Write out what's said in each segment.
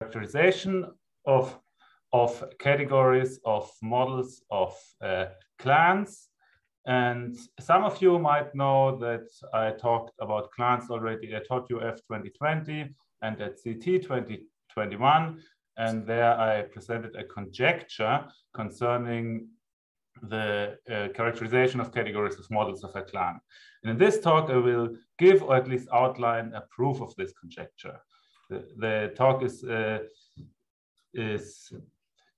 characterization of, of categories of models of uh, clans. And some of you might know that I talked about clans already at HoTT/UF 2020 and at CT 2021. And there I presented a conjecture concerning the uh, characterization of categories of models of a clan. And in this talk, I will give or at least outline a proof of this conjecture. The, talk is, uh, is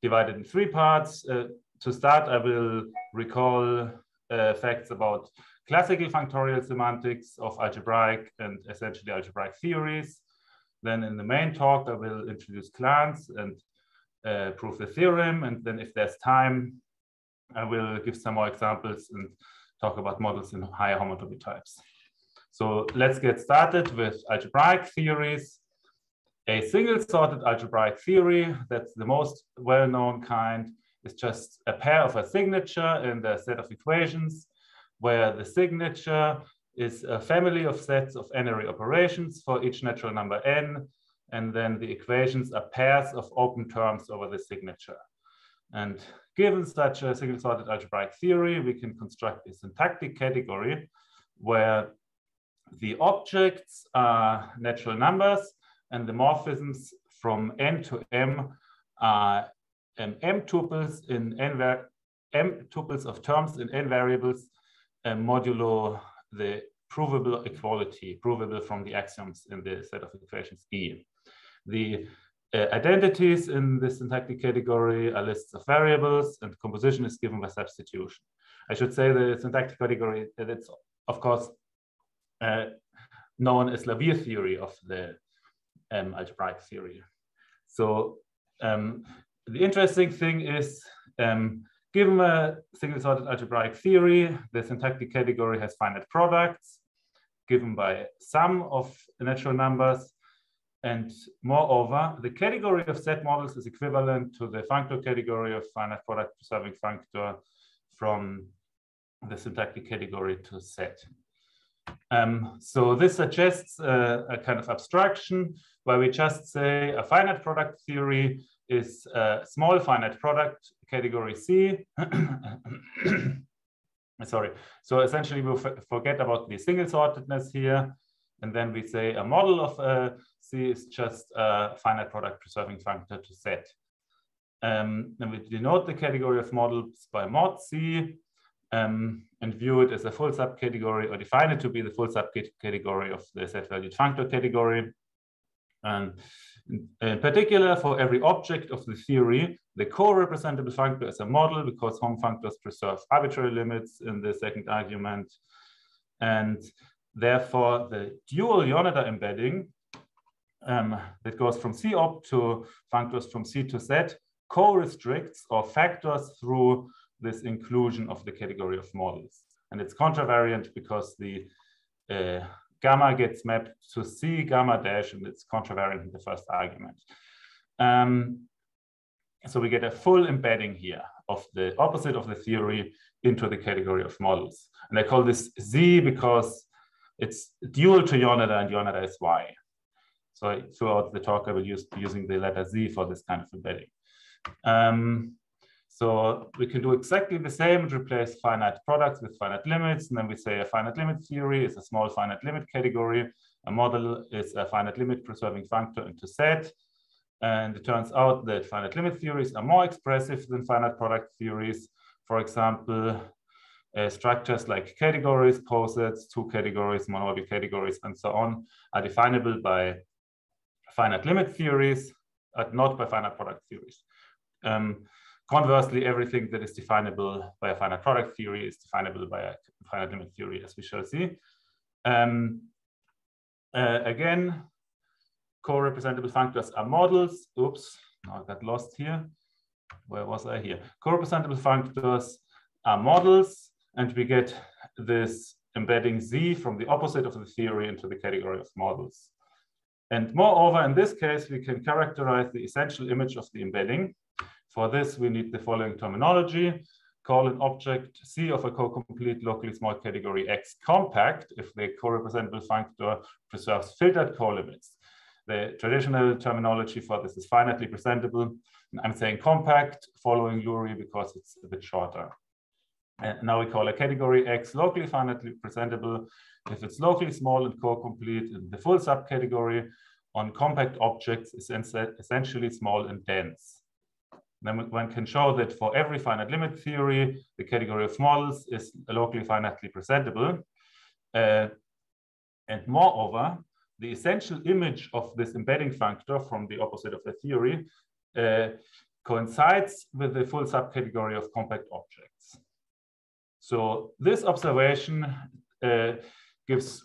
divided in three parts. Uh, to start, I will recall uh, facts about classical functorial semantics of algebraic and essentially algebraic theories. Then in the main talk, I will introduce clans and uh, prove the theorem. And then if there's time, I will give some more examples and talk about models in higher homotopy types. So let's get started with algebraic theories. A single sorted algebraic theory, that's the most well-known kind, is just a pair of a signature in the set of equations where the signature is a family of sets of n-ary operations for each natural number n, and then the equations are pairs of open terms over the signature. And given such a single-sorted algebraic theory, we can construct a syntactic category where the objects are natural numbers and the morphisms from n to m are um, m tuples in n m tuples of terms in n variables um, modulo the provable equality, provable from the axioms in the set of equations E. The uh, identities in this syntactic category are lists of variables and composition is given by substitution. I should say the syntactic category that it's of course uh, known as Lawvere theory of the um, algebraic theory. So um, the interesting thing is um, given a single sorted algebraic theory, the syntactic category has finite products given by sum of natural numbers and moreover, the category of set models is equivalent to the functor category of finite product preserving functor from the syntactic category to set. Um, so this suggests a, a, kind of abstraction where we just say a finite product theory is a small finite product category C. Sorry. So essentially we forget about the single sortedness here. And then we say a model of C is just a finite product preserving functor to set. Um, and we denote the category of models by mod C um, and view it as a full subcategory or define it to be the full subcategory of the set valued functor category. And in particular, for every object of the theory, the co-representable functor is a model because Hom functors preserve arbitrary limits in the second argument. And therefore, the dual Yoneda embedding um, that goes from C op to functors from C to Z co-restricts or factors through this inclusion of the category of models. And it's contravariant because the uh, gamma gets mapped to C gamma dash and it's contravariant in the first argument. Um, so we get a full embedding here of the opposite of the theory into the category of models. And I call this Z because it's dual to Yoneda and Yoneda is Y. So throughout the talk, I will use using the letter Z for this kind of embedding. Um, so we can do exactly the same and replace finite products with finite limits. And then we say a finite limit theory is a small finite limit category. A model is a finite limit preserving functor into set. And it turns out that finite limit theories are more expressive than finite product theories. For example, uh, structures like categories, posets, two categories, monoid categories, and so on are definable by finite limit theories, but not by finite product theories. Um, conversely, everything that is definable by a finite product theory is definable by a finite limit theory, as we shall see. Um, uh, again, co-representable functors are models. Oops, I got lost here. Where was I here? Co-representable functors are models, and we get this embedding Z from the opposite of the theory into the category of models. And moreover, in this case, we can characterize the essential image of the embedding. For this, we need the following terminology. Call an object C of a co-complete locally small category X compact if the co-representable functor preserves filtered co-limits. the traditional terminology for this is finitely presentable. I'm saying compact following Lurie because it's a bit shorter. And now we call a category X locally finitely presentable if it's locally small and co-complete the full subcategory on compact objects is essentially small and dense. Then one can show that for every finite limit theory, the category of models is locally finitely presentable. Uh, and moreover, the essential image of this embedding functor from the opposite of the theory uh, coincides with the full subcategory of compact objects. So this observation uh, gives,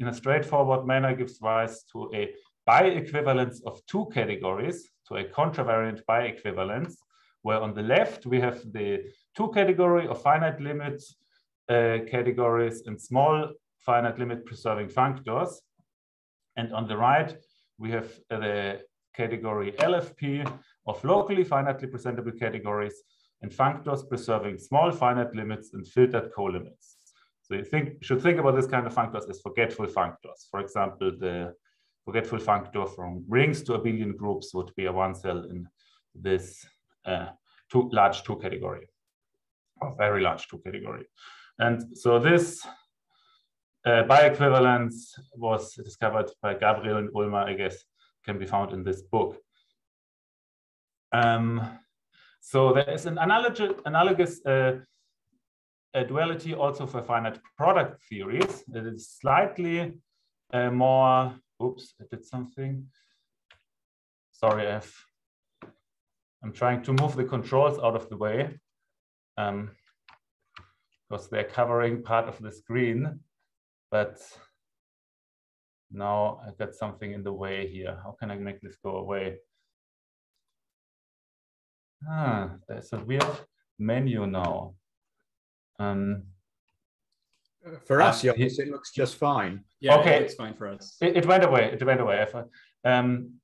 in a straightforward manner, gives rise to a biequivalence of two categories, to a contravariant biequivalence, where on the left we have the two category of finite limit uh, categories and small finite limit preserving functors. And on the right, we have the category LFP of locally finitely presentable categories and functors preserving small finite limits and filtered co-limits. So you think should think about this kind of functors as forgetful functors. For example, the forgetful functor from rings to abelian groups would be a one cell in this uh, two large two category, or very large two category. And so this uh, biequivalence was discovered by Gabriel and Ulmer, I guess, can be found in this book. Um, so there is an analogous, analogous uh, duality also for finite product theories. It is slightly uh, more, oops, I did something. Sorry, i am trying to move the controls out of the way um, because they're covering part of the screen, but now I've got something in the way here. How can I make this go away? Ah, there's a weird menu now. Um, for us, yes, it looks just fine. Yeah, okay. it's fine for us. It, it, went away. It went away. Um,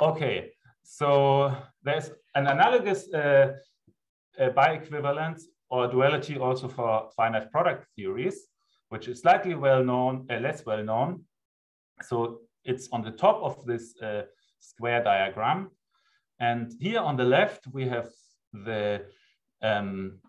okay, so there's an analogous uh, uh, biequivalence or duality also for finite product theories, which is slightly well known, uh, less well known. So it's on the top of this uh, square diagram. And here on the left, we have the um,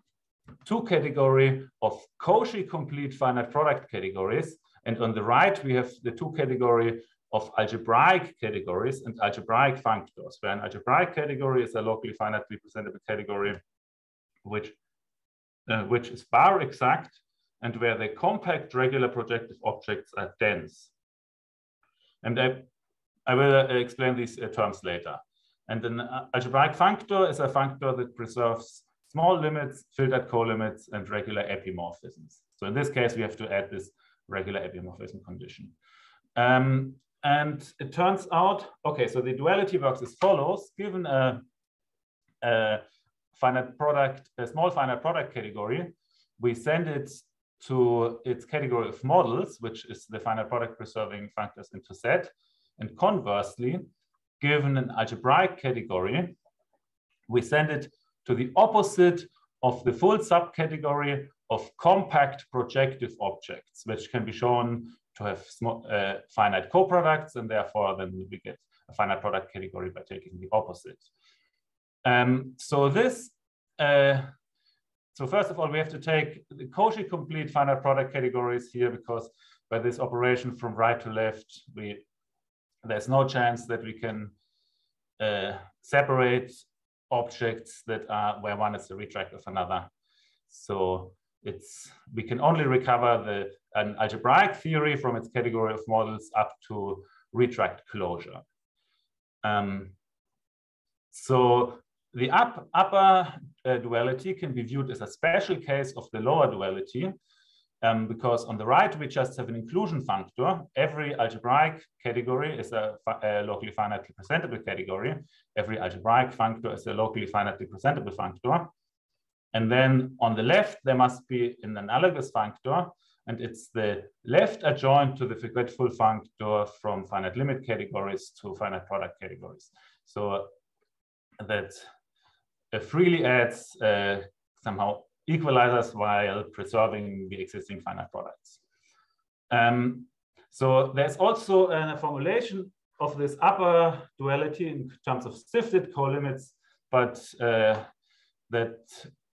two category of Cauchy complete finite product categories. And on the right, we have the two category of algebraic categories and algebraic functors, where an algebraic category is a locally finitely presentable category, which, uh, which is Barr exact and where the compact regular projective objects are dense. And I, I will uh, explain these uh, terms later. And an uh, algebraic functor is a functor that preserves small limits, filtered co-limits, and regular epimorphisms. So in this case, we have to add this regular epimorphism condition. Um, and it turns out, okay, so the duality works as follows. Given a, a finite product, a small finite product category, we send it to its category of models, which is the finite product preserving functors into set. And conversely, given an algebraic category, we send it to the opposite of the full subcategory of compact projective objects, which can be shown to have small, uh, finite coproducts, and therefore then we get a finite product category by taking the opposite. Um, so this, uh, so first of all, we have to take the Cauchy complete finite product categories here because by this operation from right to left, we there's no chance that we can uh, separate objects that are where one is the retract of another. So it's we can only recover the an algebraic theory from its category of models up to retract closure. Um, so the up, upper uh, duality can be viewed as a special case of the lower duality um, because on the right, we just have an inclusion functor. Every algebraic category is a, a, locally finitely presentable category. Every algebraic functor is a locally finitely presentable functor. And then on the left, there must be an analogous functor, and it's the left adjoint to the forgetful functor from finite limit categories to finite product categories. So that freely adds uh, somehow equalizers while preserving the existing finite products. Um, so there's also a formulation of this upper duality in terms of sifted co-limits, but uh, that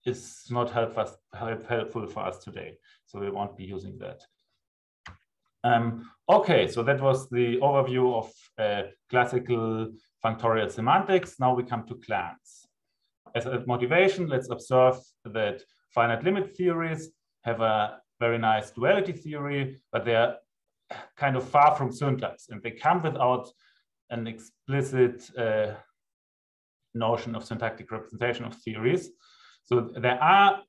is not help us, help, helpful for us today. So we won't be using that. Um, okay, so that was the overview of uh, classical functorial semantics. Now we come to clans. As a motivation, let's observe that finite limit theories have a very nice duality theory, but they're kind of far from syntax and they come without an explicit uh, notion of syntactic representation of theories. So there are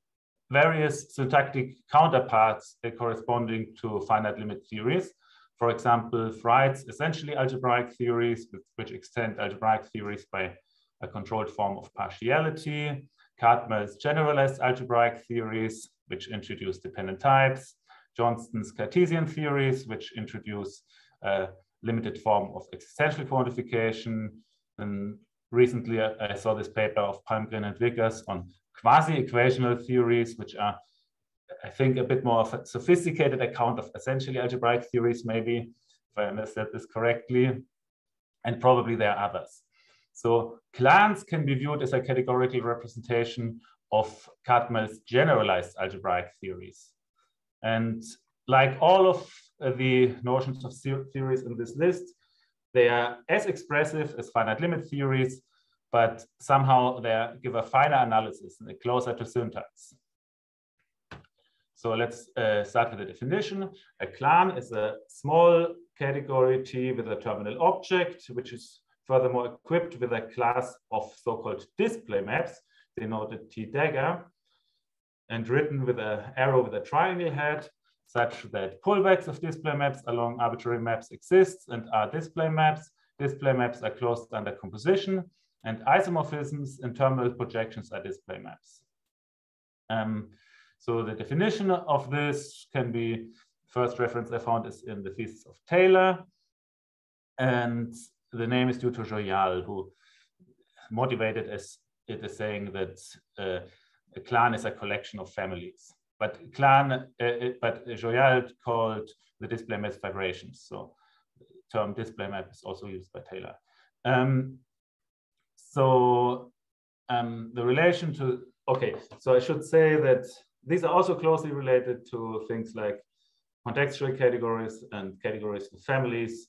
various syntactic counterparts corresponding to finite limit theories. For example, Freyd's essentially algebraic theories, which extend algebraic theories by a controlled form of partiality. Cartmell's generalized algebraic theories, which introduce dependent types. Johnstone's Cartesian theories, which introduce a limited form of existential quantification. And recently uh, I saw this paper of Palmgren and Vickers on quasi-equational theories, which are, I think, a bit more of a sophisticated account of essentially algebraic theories, maybe, if I understood this correctly. And probably there are others. So clans can be viewed as a categorical representation of Cartmell's generalized algebraic theories. And like all of the notions of theories in this list, they are as expressive as finite limit theories, but somehow they give a finer analysis and closer to syntax. So let's uh, start with the definition. A clan is a small category T with a terminal object, which is furthermore equipped with a class of so-called display maps, denoted T dagger, and written with an arrow with a triangle head, such that pullbacks of display maps along arbitrary maps exist and are display maps. Display maps are closed under composition and isomorphisms and terminal projections are display maps. Um, so the definition of this can be, first reference I found is in the thesis of Taylor. And the name is due to Joyal, who motivated as it is saying that uh, a clan is a collection of families. But clan, uh, but Joyal called the display map fibrations. So the term display map is also used by Taylor. Um, so um, the relation to, okay, so I should say that these are also closely related to things like contextual categories and categories of families.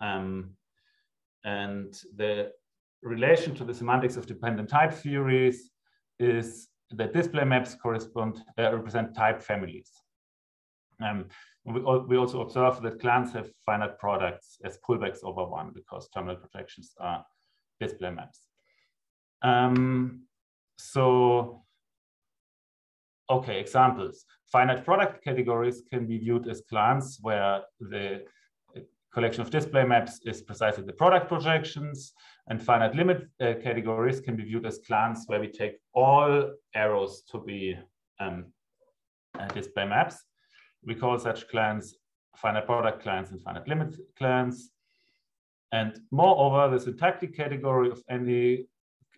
Um, and the relation to the semantics of dependent type theories is that display maps correspond, uh, represent type families. Um, we, we also observe that clans have finite products as pullbacks over one because terminal projections are display maps. Um, so, okay, examples. Finite product categories can be viewed as clans where the collection of display maps is precisely the product projections and finite limit uh, categories can be viewed as clans where we take all arrows to be um, uh, display maps. We call such clans finite product clans and finite limit clans. And moreover, the syntactic category of any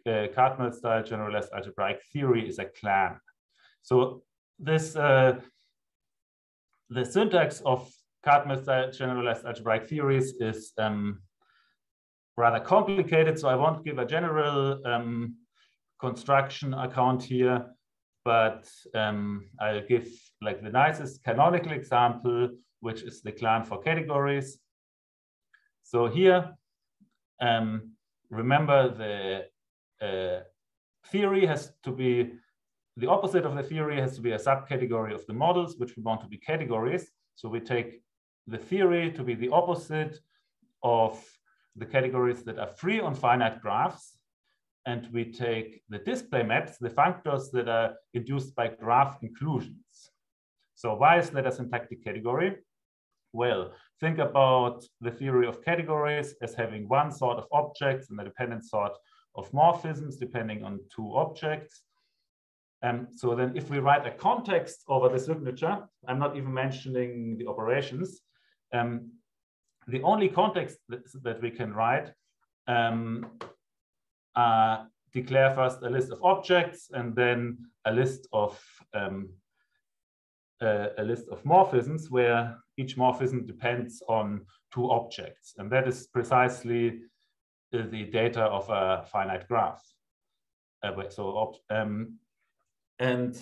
uh, Cartmell style generalized algebraic theory is a clan. So this uh, the syntax of Cartmell style generalized algebraic theories is um, rather complicated. So I won't give a general um, construction account here, but um, I'll give like the nicest canonical example, which is the clan for categories. So here, um, remember the uh, theory has to be, the opposite of the theory has to be a subcategory of the models, which we want to be categories. So we take the theory to be the opposite of the categories that are free on finite graphs. And we take the display maps, the functors that are induced by graph inclusions. So why is that a syntactic category? Well, think about the theory of categories as having one sort of objects and a dependent sort of morphisms depending on two objects. Um, so then if we write a context over the signature, I'm not even mentioning the operations. Um, the only context that, we can write um, uh, declare first a list of objects and then a list of um, a, a list of morphisms where each morphism depends on two objects. And that is precisely the data of a finite graph. Uh, so, um, and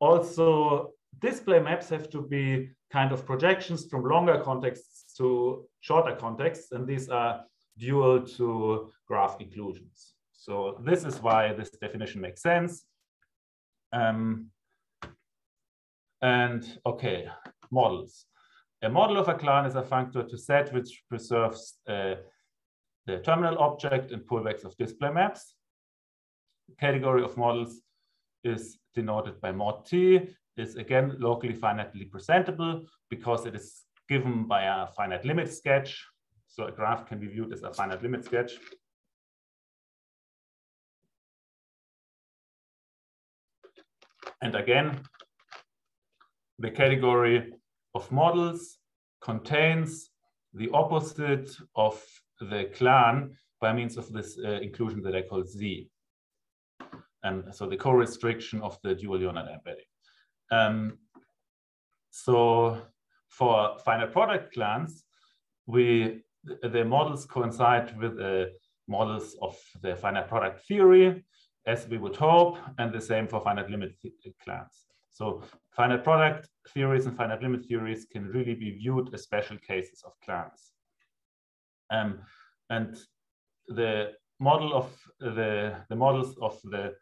also display maps have to be kind of projections from longer contexts to shorter contexts, and these are dual to graph inclusions. So this is why this definition makes sense. Um, and okay, models. A model of a clan is a functor to set which preserves uh, the terminal object and pullbacks of display maps. Category of models is denoted by mod t, is again locally finitely presentable because it is given by a finite limit sketch. So a graph can be viewed as a finite limit sketch. And again, the category of models contains the opposite of the clan by means of this uh, inclusion that I call Z. And so the co-restriction of the dual Yoneda embedding. Um, so for finite product clans, we the models coincide with the models of the finite product theory, as we would hope, and the same for finite limit clans. So finite product theories and finite limit theories can really be viewed as special cases of clans. Um, and the model of the, the models of the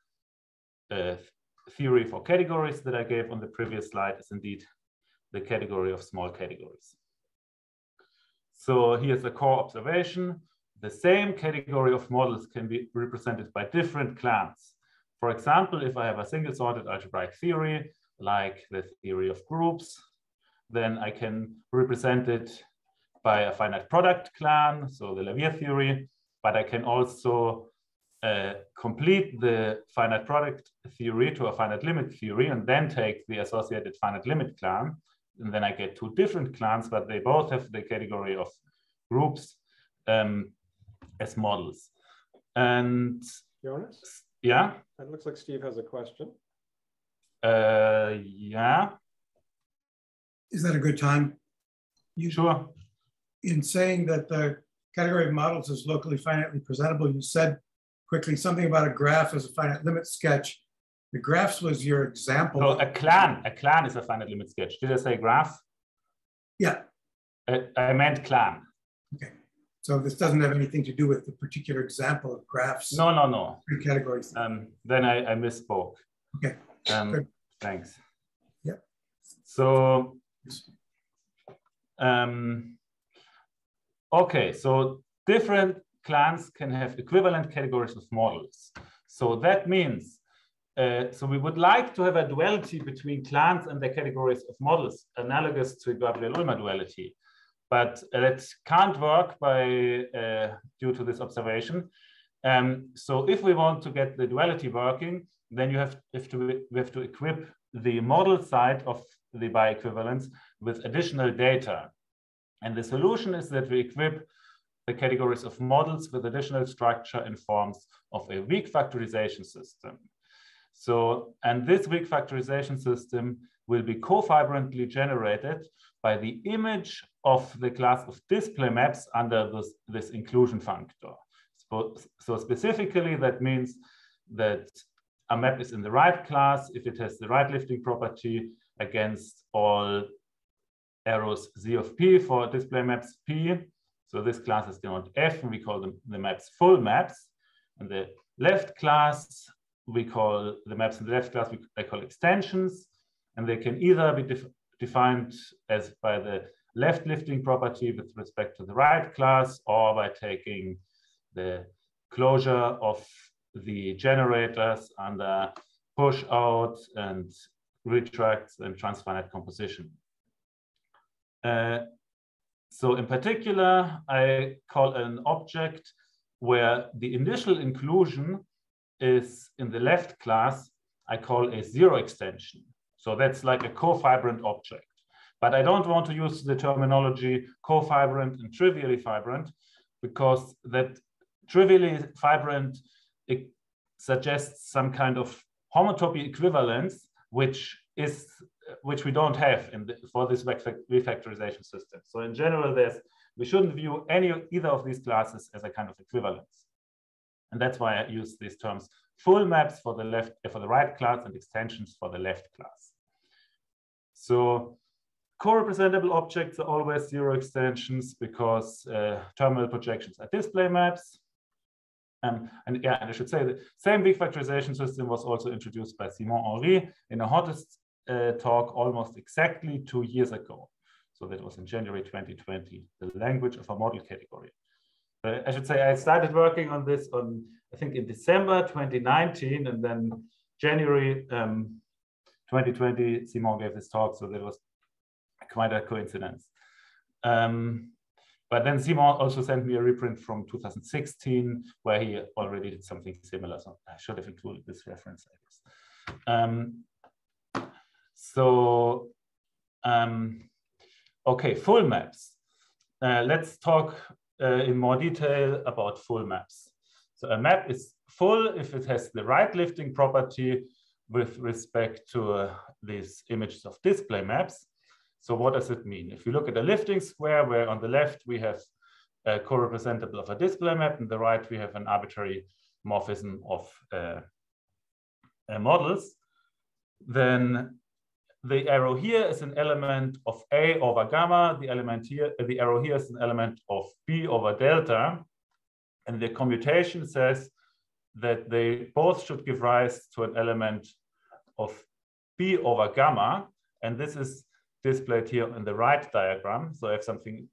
uh, theory for categories that I gave on the previous slide is indeed the category of small categories. So here's a core observation. The same category of models can be represented by different clans. For example, if I have a single sorted algebraic theory, like the theory of groups, then I can represent it by a finite product clan, so the Lawvere theory, but I can also uh, complete the finite product theory to a finite limit theory and then take the associated finite limit clan. And then I get two different clans, but they both have the category of groups um, as models. And Jonas? Yeah? It looks like Steve has a question. Uh, yeah. Is that a good time? You, sure. In saying that the category of models is locally finitely presentable, you said quickly something about a graph as a finite limit sketch. The graphs was your example. No, a clan. A clan is a finite limit sketch. Did I say graph? Yeah. I, I meant clan. Okay. So this doesn't have anything to do with the particular example of graphs. No, no, no. Three categories. Um, then I, I misspoke. Okay. Um, thanks. Yeah. So, um, okay. So different clans can have equivalent categories of models. So that means, uh, so we would like to have a duality between clans and their categories of models, analogous to Gabriel-Ulmer duality. But that can't work by uh, due to this observation. Um, so if we want to get the duality working, then you have, have to we have to equip the model side of the biequivalence with additional data. And the solution is that we equip the categories of models with additional structure in forms of a weak factorization system. So, and this weak factorization system will be cofibrantly generated by the image of the class of display maps under this, this inclusion functor. So, so specifically, that means that a map is in the right class if it has the right lifting property against all arrows z of p for display maps p so this class is denoted F, and we call them the maps full maps. And the left class, we call the maps in the left class, we, I call extensions. And they can either be def defined as by the left lifting property with respect to the right class, or by taking the closure of the generators under push out and retracts and transfinite composition. Uh, so in particular, I call an object where the initial inclusion is in the left class, I call a zero extension. So that's like a cofibrant object. But I don't want to use the terminology cofibrant and trivially fibrant because that trivially fibrant suggests some kind of homotopy equivalence, which is which we don't have in the, for this refactorization system. So in general, there's we shouldn't view any either of these classes as a kind of equivalence. And that's why I use these terms full maps for the left for the right class and extensions for the left class. So co-representable objects are always zero extensions because uh, terminal projections are display maps. Um, and yeah, and I should say the same weak factorization system was also introduced by Simon Henry in a hottest uh, talk almost exactly two years ago. So that was in January 2020, the language of a model category. Uh, I should say I started working on this on, I think in December 2019, and then January um, 2020, Simon gave this talk. So that was quite a coincidence. Um, but then Simon also sent me a reprint from 2016 where he already did something similar. So I should have included this reference, I guess. Um, so, um, okay, full maps. Uh, let's talk uh, in more detail about full maps. So a map is full if it has the right lifting property with respect to uh, these images of display maps. So what does it mean? If you look at a lifting square where on the left we have a co-representable of a display map and the right we have an arbitrary morphism of uh, uh, models, then the arrow here is an element of A over gamma. The element here, uh, the arrow here is an element of B over delta. And the commutation says that they both should give rise to an element of B over gamma. And this is displayed here in the right diagram. So I have something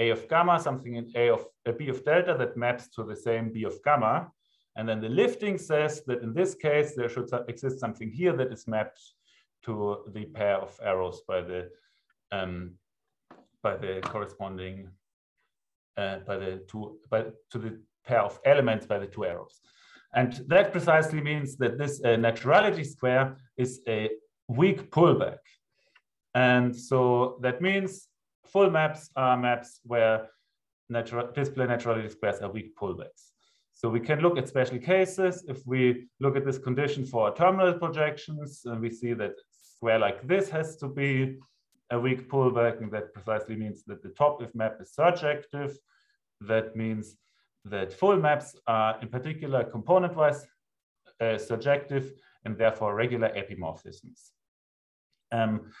A of gamma, something in A of a B of delta that maps to the same B of gamma. And then the lifting says that in this case, there should exist something here that is mapped to the pair of arrows by the um, by the corresponding uh, by the two by to the pair of elements by the two arrows. And that precisely means that this uh, naturality square is a weak pullback. And so that means full maps are maps where natural, display naturality squares are weak pullbacks. So we can look at special cases. If we look at this condition for terminal projections, and we see that square like this has to be a weak pullback, and that precisely means that the top if map is surjective. That means that full maps are in particular component-wise uh, surjective and therefore regular epimorphisms. Um,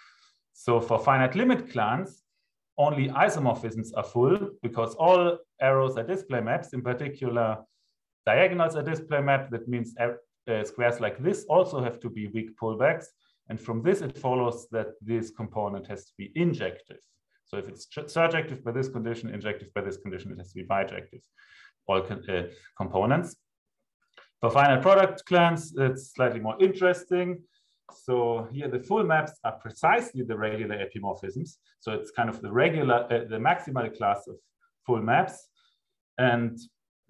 so for finite limit clans, only isomorphisms are full because all arrows are display maps, in particular diagonals are display map. That means uh, squares like this also have to be weak pullbacks. And from this, it follows that this component has to be injective. So if it's surjective by this condition, injective by this condition, it has to be bijective, all uh, components. For finite product clans, it's slightly more interesting. So here the full maps are precisely the regular epimorphisms. So it's kind of the regular, uh, the maximal class of full maps. And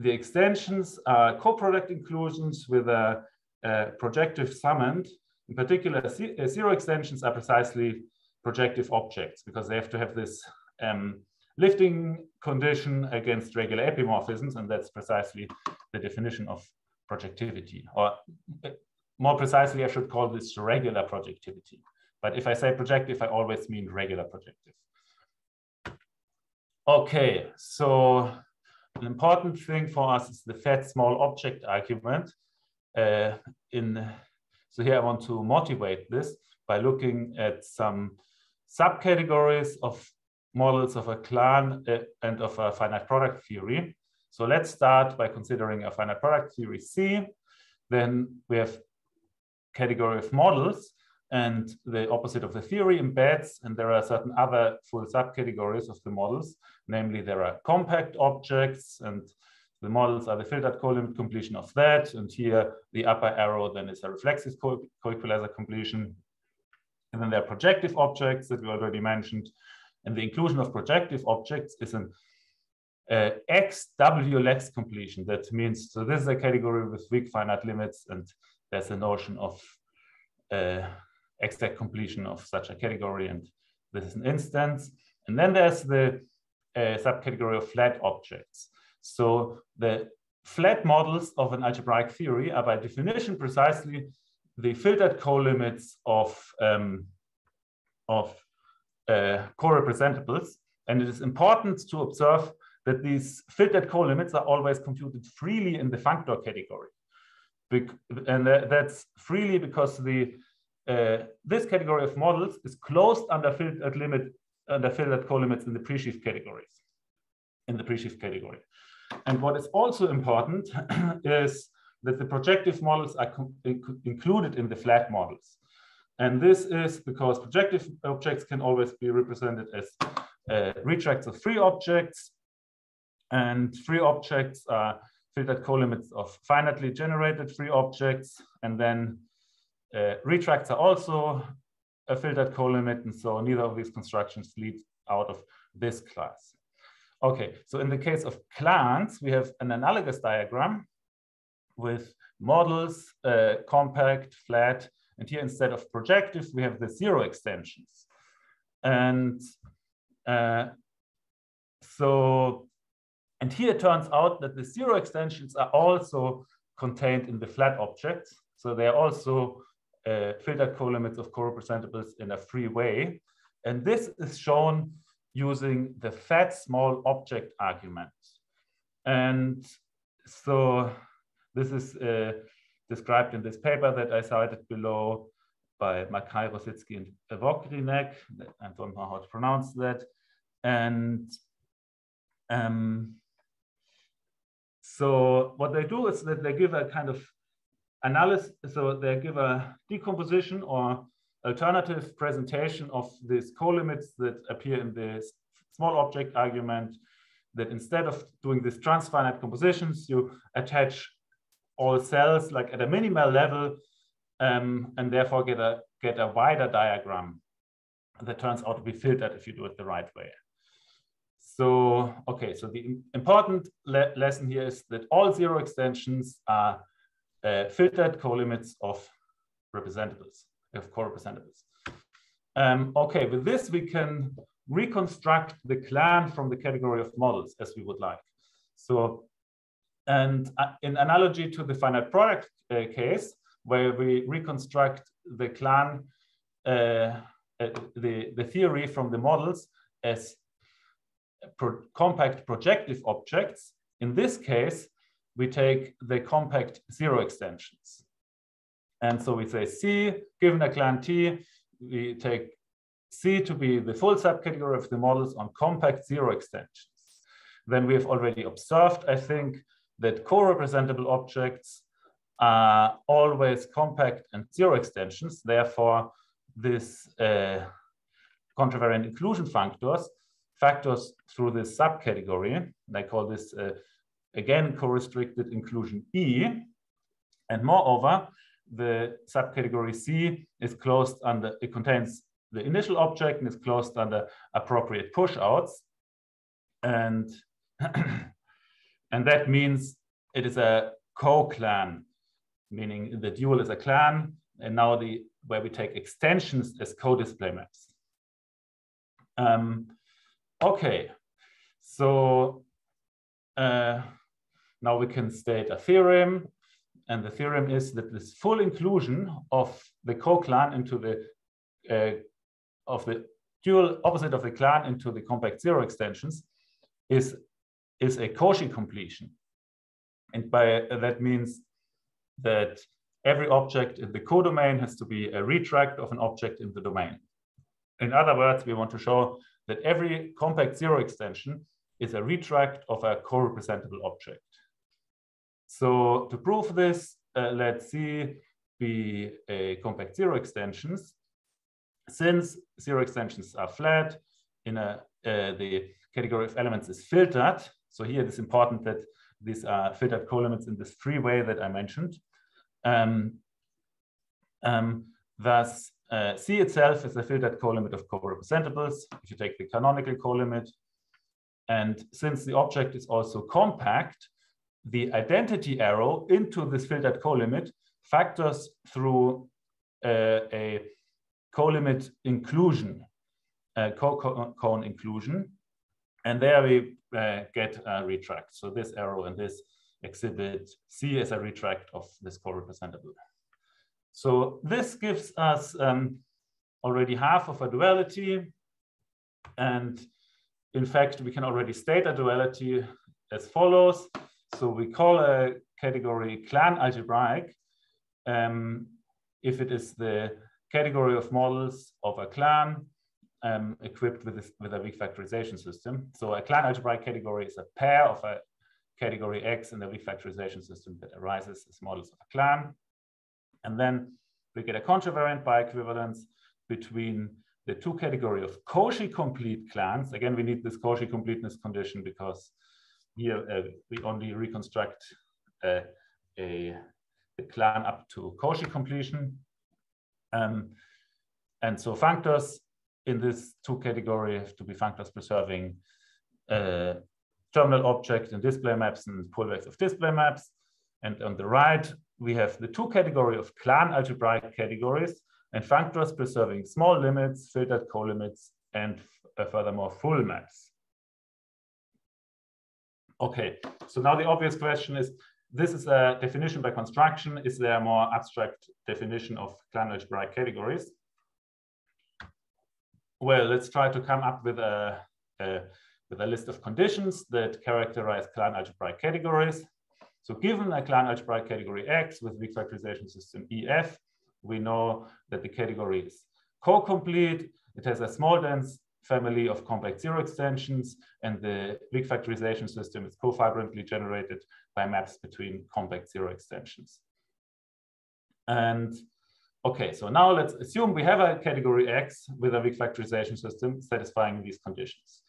the extensions are coproduct inclusions with a, a projective summand. In particular, uh, zero extensions are precisely projective objects because they have to have this um, lifting condition against regular epimorphisms, and that's precisely the definition of projectivity. Or uh, more precisely, I should call this regular projectivity. But if I say projective, I always mean regular projective. Okay, so an important thing for us is the fat small object argument. Uh, in so here I want to motivate this by looking at some subcategories of models of a clan uh, and of a finite product theory. So let's start by considering a finite product theory C. Then we have category of models and the opposite of the theory embeds, and there are certain other full subcategories of the models. Namely, there are compact objects, and the models are the filtered co-limit completion of that. And here, the upper arrow then is a reflexive co-equalizer completion. And then there are projective objects that we already mentioned. And the inclusion of projective objects is an uh, XW completion. That means, so this is a category with weak finite limits and there's a notion of uh, exact completion of such a category, and this is an instance. And then there's the uh, subcategory of flat objects. So the flat models of an algebraic theory are by definition precisely the filtered co-limits of, um, of uh, co-representables. And it is important to observe that these filtered co-limits are always computed freely in the functor category. and that's freely because the uh, this category of models is closed under filtered limit under filtered co-limits in the presheaf categories, in the presheaf category. And what is also important is that the projective models are included in the flat models. And this is because projective objects can always be represented as uh, retracts of free objects. And free objects are filtered co-limits of finitely generated free objects. And then uh, retracts are also a filtered co-limit. And so neither of these constructions lead out of this class. Okay, so in the case of clans, we have an analogous diagram with models, uh, compact, flat, and here instead of projective, we have the zero extensions. And uh, so, and here it turns out that the zero extensions are also contained in the flat objects. So they are also uh, filtered co-limits of co-representables in a free way. And this is shown using the fat small object argument. And so this is uh, described in this paper that I cited below by Makkai, Rosický, and Vokřínek. I don't know how to pronounce that. And um, so what they do is that they give a kind of analysis, so they give a decomposition or alternative presentation of these co-limits that appear in the small object argument that instead of doing these transfinite compositions, you attach all cells like at a minimal level um, and therefore get a, get a wider diagram that turns out to be filtered if you do it the right way. So, okay, so the important le lesson here is that all zero extensions are uh, filtered co-limits of representables, of co-representables. Um, okay, with this we can reconstruct the clan from the category of models as we would like. So and uh, in analogy to the finite product uh, case, where we reconstruct the clan, uh, uh the, the theory from the models as pro compact projective objects, in this case, we take the compact zero extensions. And so we say C, given a clan T, we take C to be the full subcategory of the models on compact zero extensions. Then we have already observed, I think, that co-representable objects are always compact and zero extensions. Therefore, this uh, contravariant inclusion factors, factors through this subcategory, I call this uh, again co-restricted inclusion E. And moreover, the subcategory C is closed under, it contains the initial object and is closed under appropriate pushouts. And And that means it is a co-clan, meaning the dual is a clan, and now the where we take extensions as co-display maps. Um, okay, so uh, now we can state a theorem, and the theorem is that this full inclusion of the co-clan into the uh, of the dual opposite of the clan into the compact zero extensions is is a Cauchy completion. And by that means that every object in the codomain has to be a retract of an object in the domain. In other words, we want to show that every compact zero extension is a retract of a co-representable object. So to prove this, uh, let's see be a compact zero extensions. Since zero extensions are flat, in a, uh, the category of elements is filtered, so here it is important that these are filtered co-limits in this free way that I mentioned. Um, um, thus, uh, C itself is a filtered co-limit of co-representables. If you take the canonical co-limit, and since the object is also compact, the identity arrow into this filtered co-limit factors through uh, a co-limit inclusion, uh, co-cone inclusion. And there we uh, get a retract. So this arrow and this exhibit C is a retract of this co-representable. So this gives us um, already half of a duality. And in fact, we can already state a duality as follows. So we call a category clan algebraic um, if it is the category of models of a clan um, equipped with, this, with a weak factorization system. So a clan algebraic category is a pair of a category X in the weak factorization system that arises as models of a clan. And then we get a contravariant biequivalence between the two category of Cauchy complete clans. Again, we need this Cauchy completeness condition because here uh, we only reconstruct uh, a, a, clan up to Cauchy completion. Um, and so functors in this two category have to be functors preserving uh, terminal object and display maps and pullbacks of display maps. And on the right, we have the two category of clan algebraic categories and functors preserving small limits, filtered co-limits, and uh, furthermore full maps. Okay, so now the obvious question is, this is a definition by construction. Is there a more abstract definition of clan algebraic categories? Well, let's try to come up with a, a, with a list of conditions that characterize clan algebraic categories. So given a clan algebraic category X with weak factorization system EF, we know that the category is co-complete. It has a small dense family of compact zero extensions, and the weak factorization system is cofibrantly generated by maps between compact zero extensions. And okay, so now let's assume we have a category X with a weak factorization system satisfying these conditions.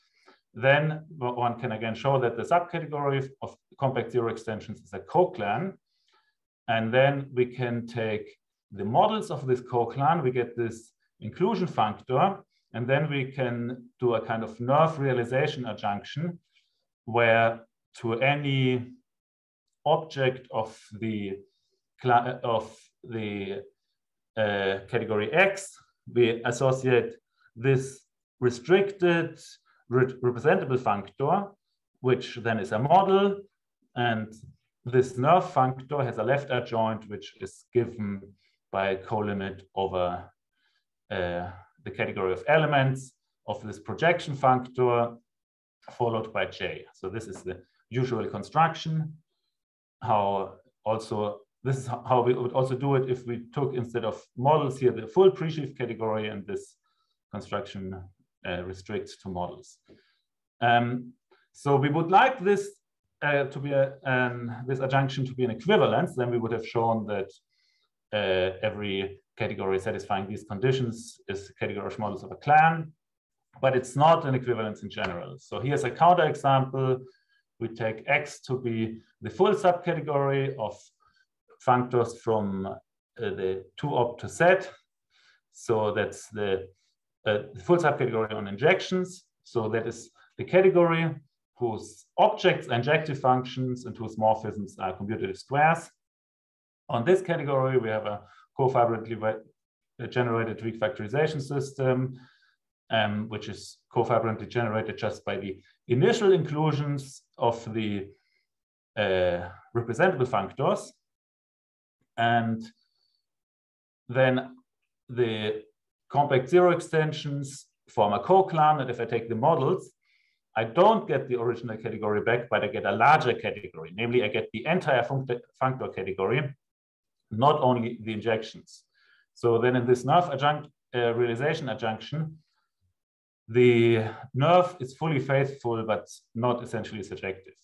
Then one can again show that the subcategory of compact zero extensions is a co-clan. And then we can take the models of this co-clan, we get this inclusion functor, and then we can do a kind of nerve realization adjunction where to any object of the of the uh, category X, we associate this restricted re representable functor, which then is a model. And this nerve functor has a left adjoint, which is given by a co-limit over uh, the category of elements of this projection functor followed by J. So this is the usual construction. How also, this is how we would also do it if we took instead of models here, the full presheaf category and this construction uh, restricts to models. Um, so we would like this uh, to be a, um, this adjunction to be an equivalence, then we would have shown that uh, every category satisfying these conditions is category of models of a clan, but it's not an equivalence in general. So here's a counterexample. We take X to be the full subcategory of functors from uh, the 2 op to Z. So that's the, uh, the full subcategory on injections. So that is the category whose objects are injective functions and whose morphisms are commutative squares. On this category, we have a cofibrantly generated weak factorization system, um, which is cofibrantly generated just by the initial inclusions of the uh, representable functors. And then the compact zero extensions form a co-clan. And if I take the models, I don't get the original category back, but I get a larger category. Namely, I get the entire functor category not only the injections. So then in this nerve adjunct, uh, realization adjunction, the nerve is fully faithful, but not essentially surjective.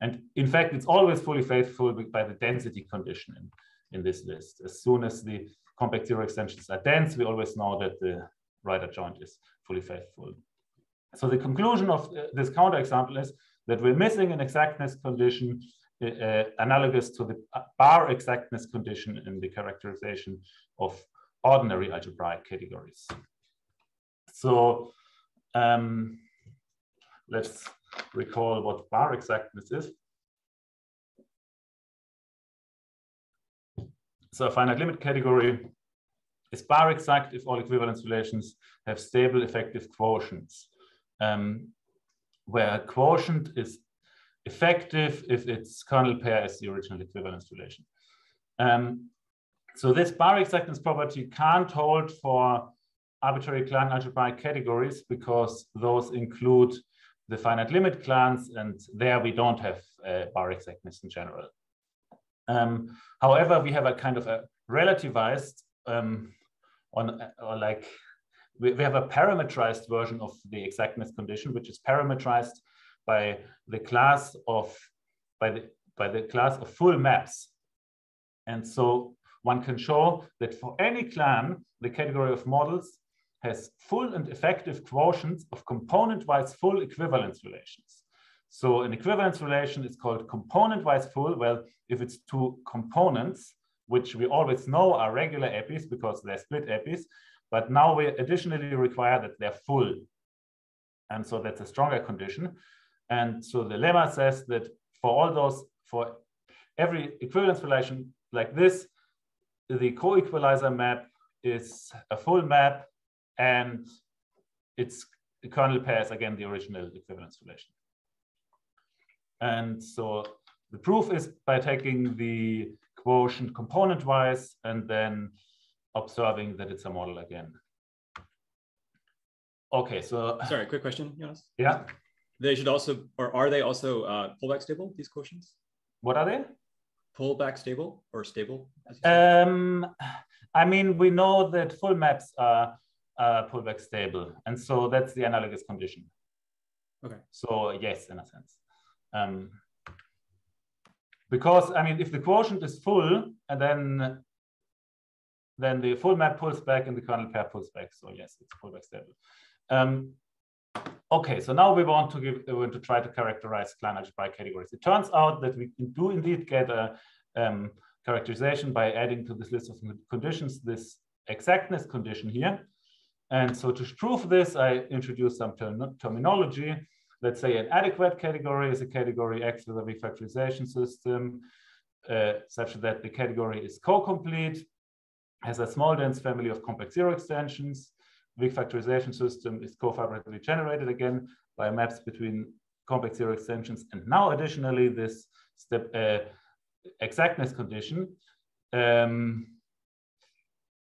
And in fact, it's always fully faithful by the density condition in, in this list. As soon as the compact zero extensions are dense, we always know that the right adjoint is fully faithful. So the conclusion of uh, this counterexample is that we're missing an exactness condition uh, analogous to the Barr exactness condition in the characterization of ordinary algebraic categories. So um, let's recall what Barr exactness is. So a finite limit category is Barr exact if all equivalence relations have stable effective quotients, um, where quotient is effective if its kernel pair is the original equivalence relation. Um, so this Barr exactness property can't hold for arbitrary clan algebraic categories because those include the finite limit clans and there we don't have uh, Barr exactness in general. Um, however, we have a kind of a relativized um, on or like we, we have a parametrized version of the exactness condition, which is parametrized by the class of by the by the class of full maps. And so one can show that for any clan, the category of models has full and effective quotients of component-wise full equivalence relations. So an equivalence relation is called component-wise full. Well, if it's two components, which we always know are regular epis because they're split epis, but now we additionally require that they're full. And so that's a stronger condition. And so the lemma says that for all those, for every equivalence relation like this, the co-equalizer map is a full map and its kernel pair is again the original equivalence relation. And so the proof is by taking the quotient component wise and then observing that it's a model again. Okay, so. Sorry, quick question, Jonas. Yeah. They should also, or are they also uh, pullback stable, these quotients? What are they? Pullback stable or stable? Um, I mean, we know that full maps are uh, pullback stable. And so that's the analogous condition. Okay. So yes, in a sense. Um, because I mean, if the quotient is full and then then the full map pulls back and the kernel pair pulls back. So yes, it's pullback stable. Um, okay, so now we want to give we want to try to characterize clan algebraic categories. It turns out that we do indeed get a um, characterization by adding to this list of conditions this exactness condition here. And so to prove this, I introduced some term terminology. Let's say an adequate category is a category X with a weak factorization system, uh, such that the category is co-complete, has a small dense family of compact zero extensions. Weak factorization system is cofibrantly generated again by maps between compact zero extensions. And now additionally, this step uh, exactness condition um,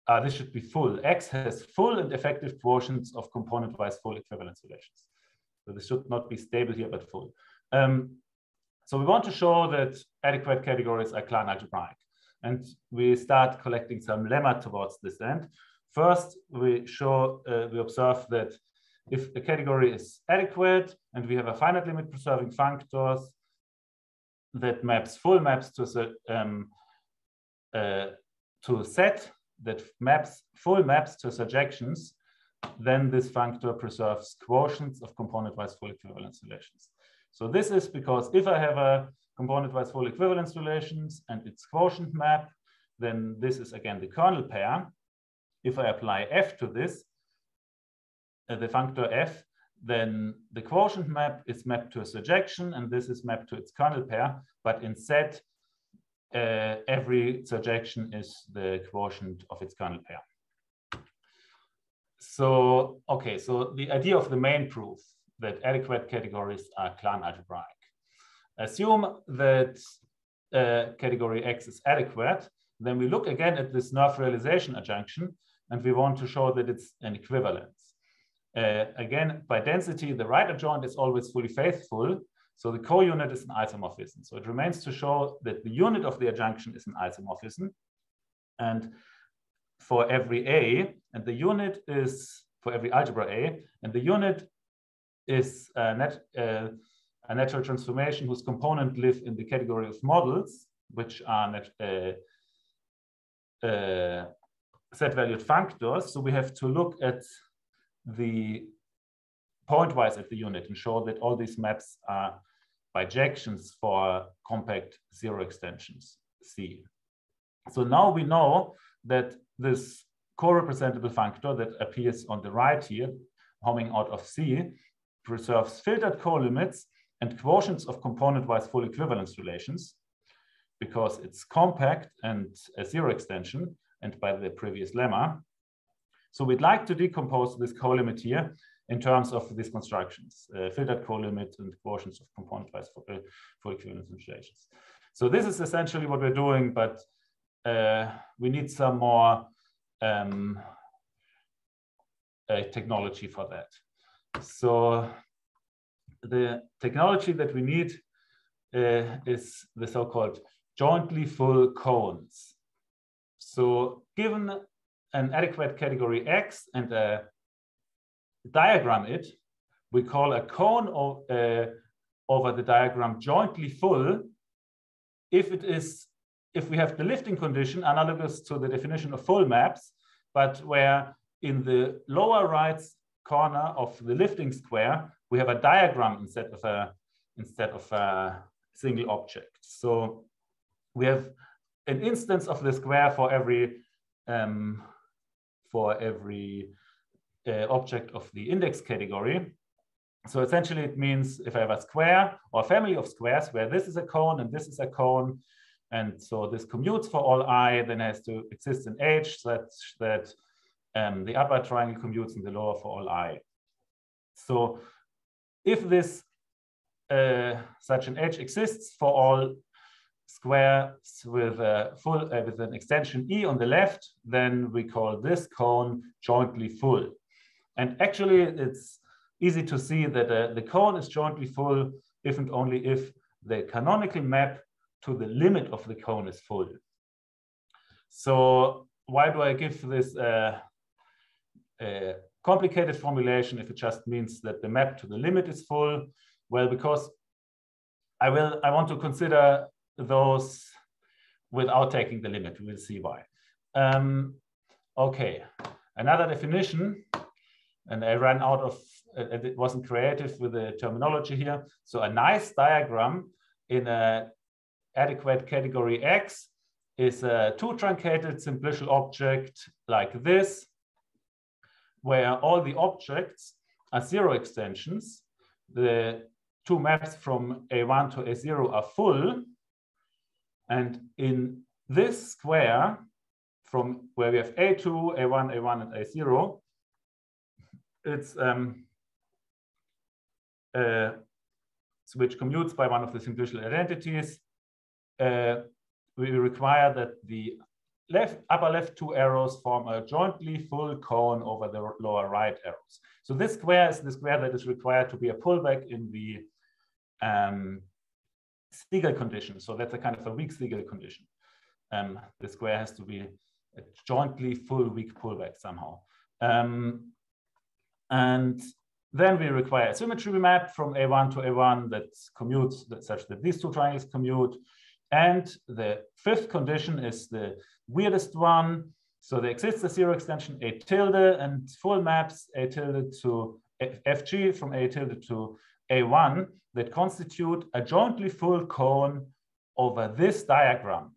uh, this should be full. X has full and effective quotients of component-wise full equivalence relations. So this should not be stable here, but full. Um, so we want to show that adequate categories are clan algebraic. And we start collecting some lemma towards this end. First, we show, uh, we observe that if a category is adequate and we have a finite limit preserving functors that maps full maps to, um, uh, to set that maps full maps to surjections, then this functor preserves quotients of component-wise full equivalence relations. So this is because if I have a component-wise full equivalence relations and its quotient map, then this is again the kernel pair. If I apply f to this, uh, the functor f, then the quotient map is mapped to a surjection and this is mapped to its kernel pair, but in set uh, every surjection is the quotient of its kernel pair. So, okay, so the idea of the main proof that adequate categories are clan algebraic. Assume that uh, category X is adequate, then we look again at this nerve realization adjunction, and we want to show that it's an equivalence. Uh, again, by density, the right adjoint is always fully faithful, so the co-unit is an isomorphism. So it remains to show that the unit of the adjunction is an isomorphism. And for every A, and the unit is for every algebra A, and the unit is a, net, uh, a natural transformation whose component live in the category of models, which are net, uh, set-valued functors. So we have to look at the pointwise at the unit and show that all these maps are bijections for compact zero extensions, C. So now we know that this co-representable functor that appears on the right here, homing out of C, preserves filtered co-limits and quotients of component-wise full equivalence relations because it's compact and a zero extension and by the previous lemma. So we'd like to decompose this co-limit here in terms of these constructions, uh, filtered co-limit and quotients of component-wise for, uh, full equivalence relations. So this is essentially what we're doing, but uh, we need some more um, uh, technology for that. So the technology that we need uh, is the so-called jointly full cones. So given an adequate category X and a diagram it, we call a cone of, uh, over the diagram jointly full if it is if we have the lifting condition analogous to the definition of full maps, but where in the lower right corner of the lifting square, we have a diagram instead of a, instead of a single object. So we have an instance of the square for every, um, for every uh, object of the index category. So essentially it means if I have a square or a family of squares where this is a cone and this is a cone, and so this commutes for all i, then has to exist in H such that um, the upper triangle commutes in the lower for all i. So if this uh, such an H exists for all squares with a full uh, with an extension E on the left, then we call this cone jointly full. And actually, it's easy to see that uh, the cone is jointly full if and only if the canonical map to the limit of the cone is full. So why do I give this uh, uh, complicated formulation if it just means that the map to the limit is full? Well, because I will, I want to consider those without taking the limit. We'll see why. Um, okay, another definition, and I ran out of, it wasn't creative with the terminology here. So a nice diagram in a adequate category X is a two truncated simplicial object like this, where all the objects are zero extensions. The two maps from A1 to A0 are full. And in this square, from where we have A2, A1, A1, and A0, it's um, uh, which commutes by one of the simplicial identities uh, we require that the left upper left two arrows form a jointly full cone over the lower right arrows. So this square is the square that is required to be a pullback in the um, Segal condition. So that's a kind of a weak Segal condition. Um, the square has to be a jointly full weak pullback somehow. Um, and then we require a symmetry map from A1 to A1 that commutes that, such that these two triangles commute. And the fifth condition is the weirdest one. So there exists a zero extension A tilde and full maps A tilde to FG from A tilde to A1 that constitute a jointly full cone over this diagram.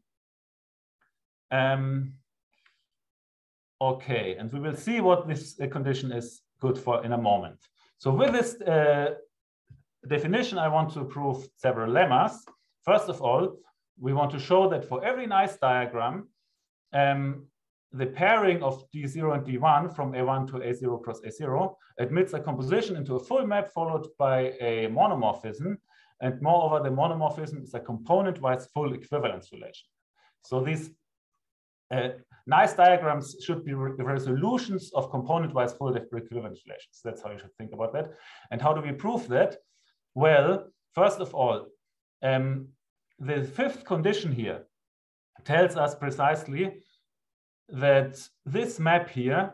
Um, okay, and we will see what this uh, condition is good for in a moment. So with this uh, definition, I want to prove several lemmas. First of all, we want to show that for every nice diagram, um, the pairing of D0 and D1 from A1 to A0 cross A0 admits a composition into a full map followed by a monomorphism. And moreover, the monomorphism is a component-wise full equivalence relation. So these uh, nice diagrams should be re resolutions of component-wise full equivalence relations. That's how you should think about that. And how do we prove that? Well, first of all, um, the fifth condition here tells us precisely that this map here,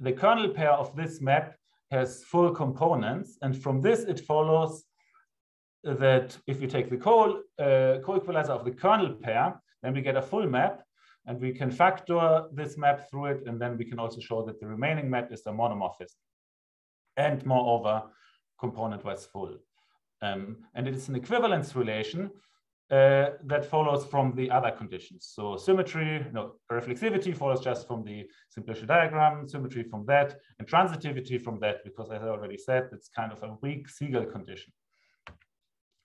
the kernel pair of this map has full components. And from this, it follows that if we take the co, uh, co-equalizer of the kernel pair, then we get a full map and we can factor this map through it. And then we can also show that the remaining map is a monomorphism and moreover, component-wise full. Um, and it is an equivalence relation uh, that follows from the other conditions. So symmetry, no, reflexivity follows just from the simplicial diagram, symmetry from that, and transitivity from that, because as I already said, it's kind of a weak Segal condition.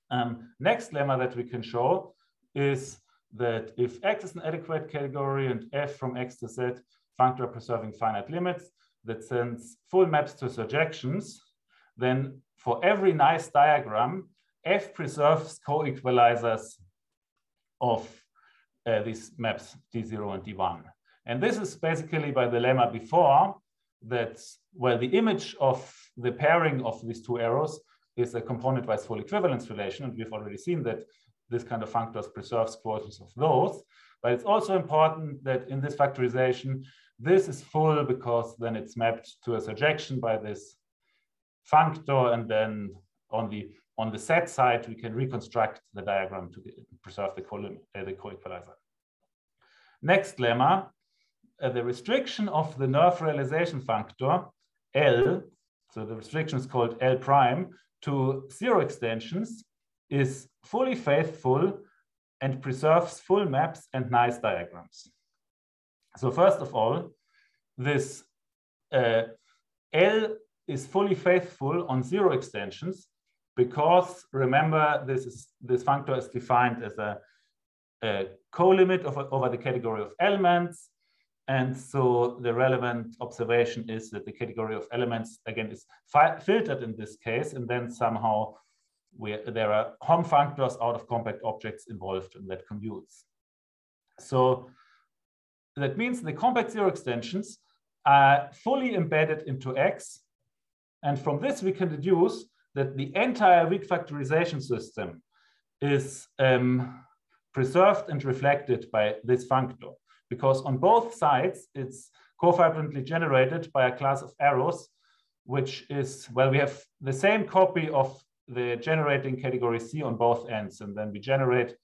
Um, next lemma that we can show is that if X is an adequate category and F from X to Z functor preserving finite limits that sends full maps to surjections, then for every nice diagram, F preserves co-equalizers of uh, these maps D0 and D1. And this is basically by the lemma before that, well, the image of the pairing of these two arrows is a component-wise full equivalence relation. And we've already seen that this kind of functors preserves quotients of those. But it's also important that in this factorization, this is full because then it's mapped to a surjection by this functor. And then on the on the set side, we can reconstruct the diagram to preserve the, co uh, the co-equalizer. Next lemma, uh, the restriction of the nerve realization functor, L, so the restriction is called L prime, to zero extensions is fully faithful and preserves full maps and nice diagrams. So first of all, this uh, L is fully faithful on zero extensions because remember this is this functor is defined as a, a co-limit over the category of elements. And so the relevant observation is that the category of elements again is filtered in this case, and then somehow where there are Hom functors out of compact objects involved in that commutes. So that means the compact zero extensions are fully embedded into X. And from this, we can deduce that the entire weak factorization system is um, preserved and reflected by this functor. Because on both sides, it's cofibrantly generated by a class of arrows, which is, well, we have the same copy of the generating category C on both ends. And then we generate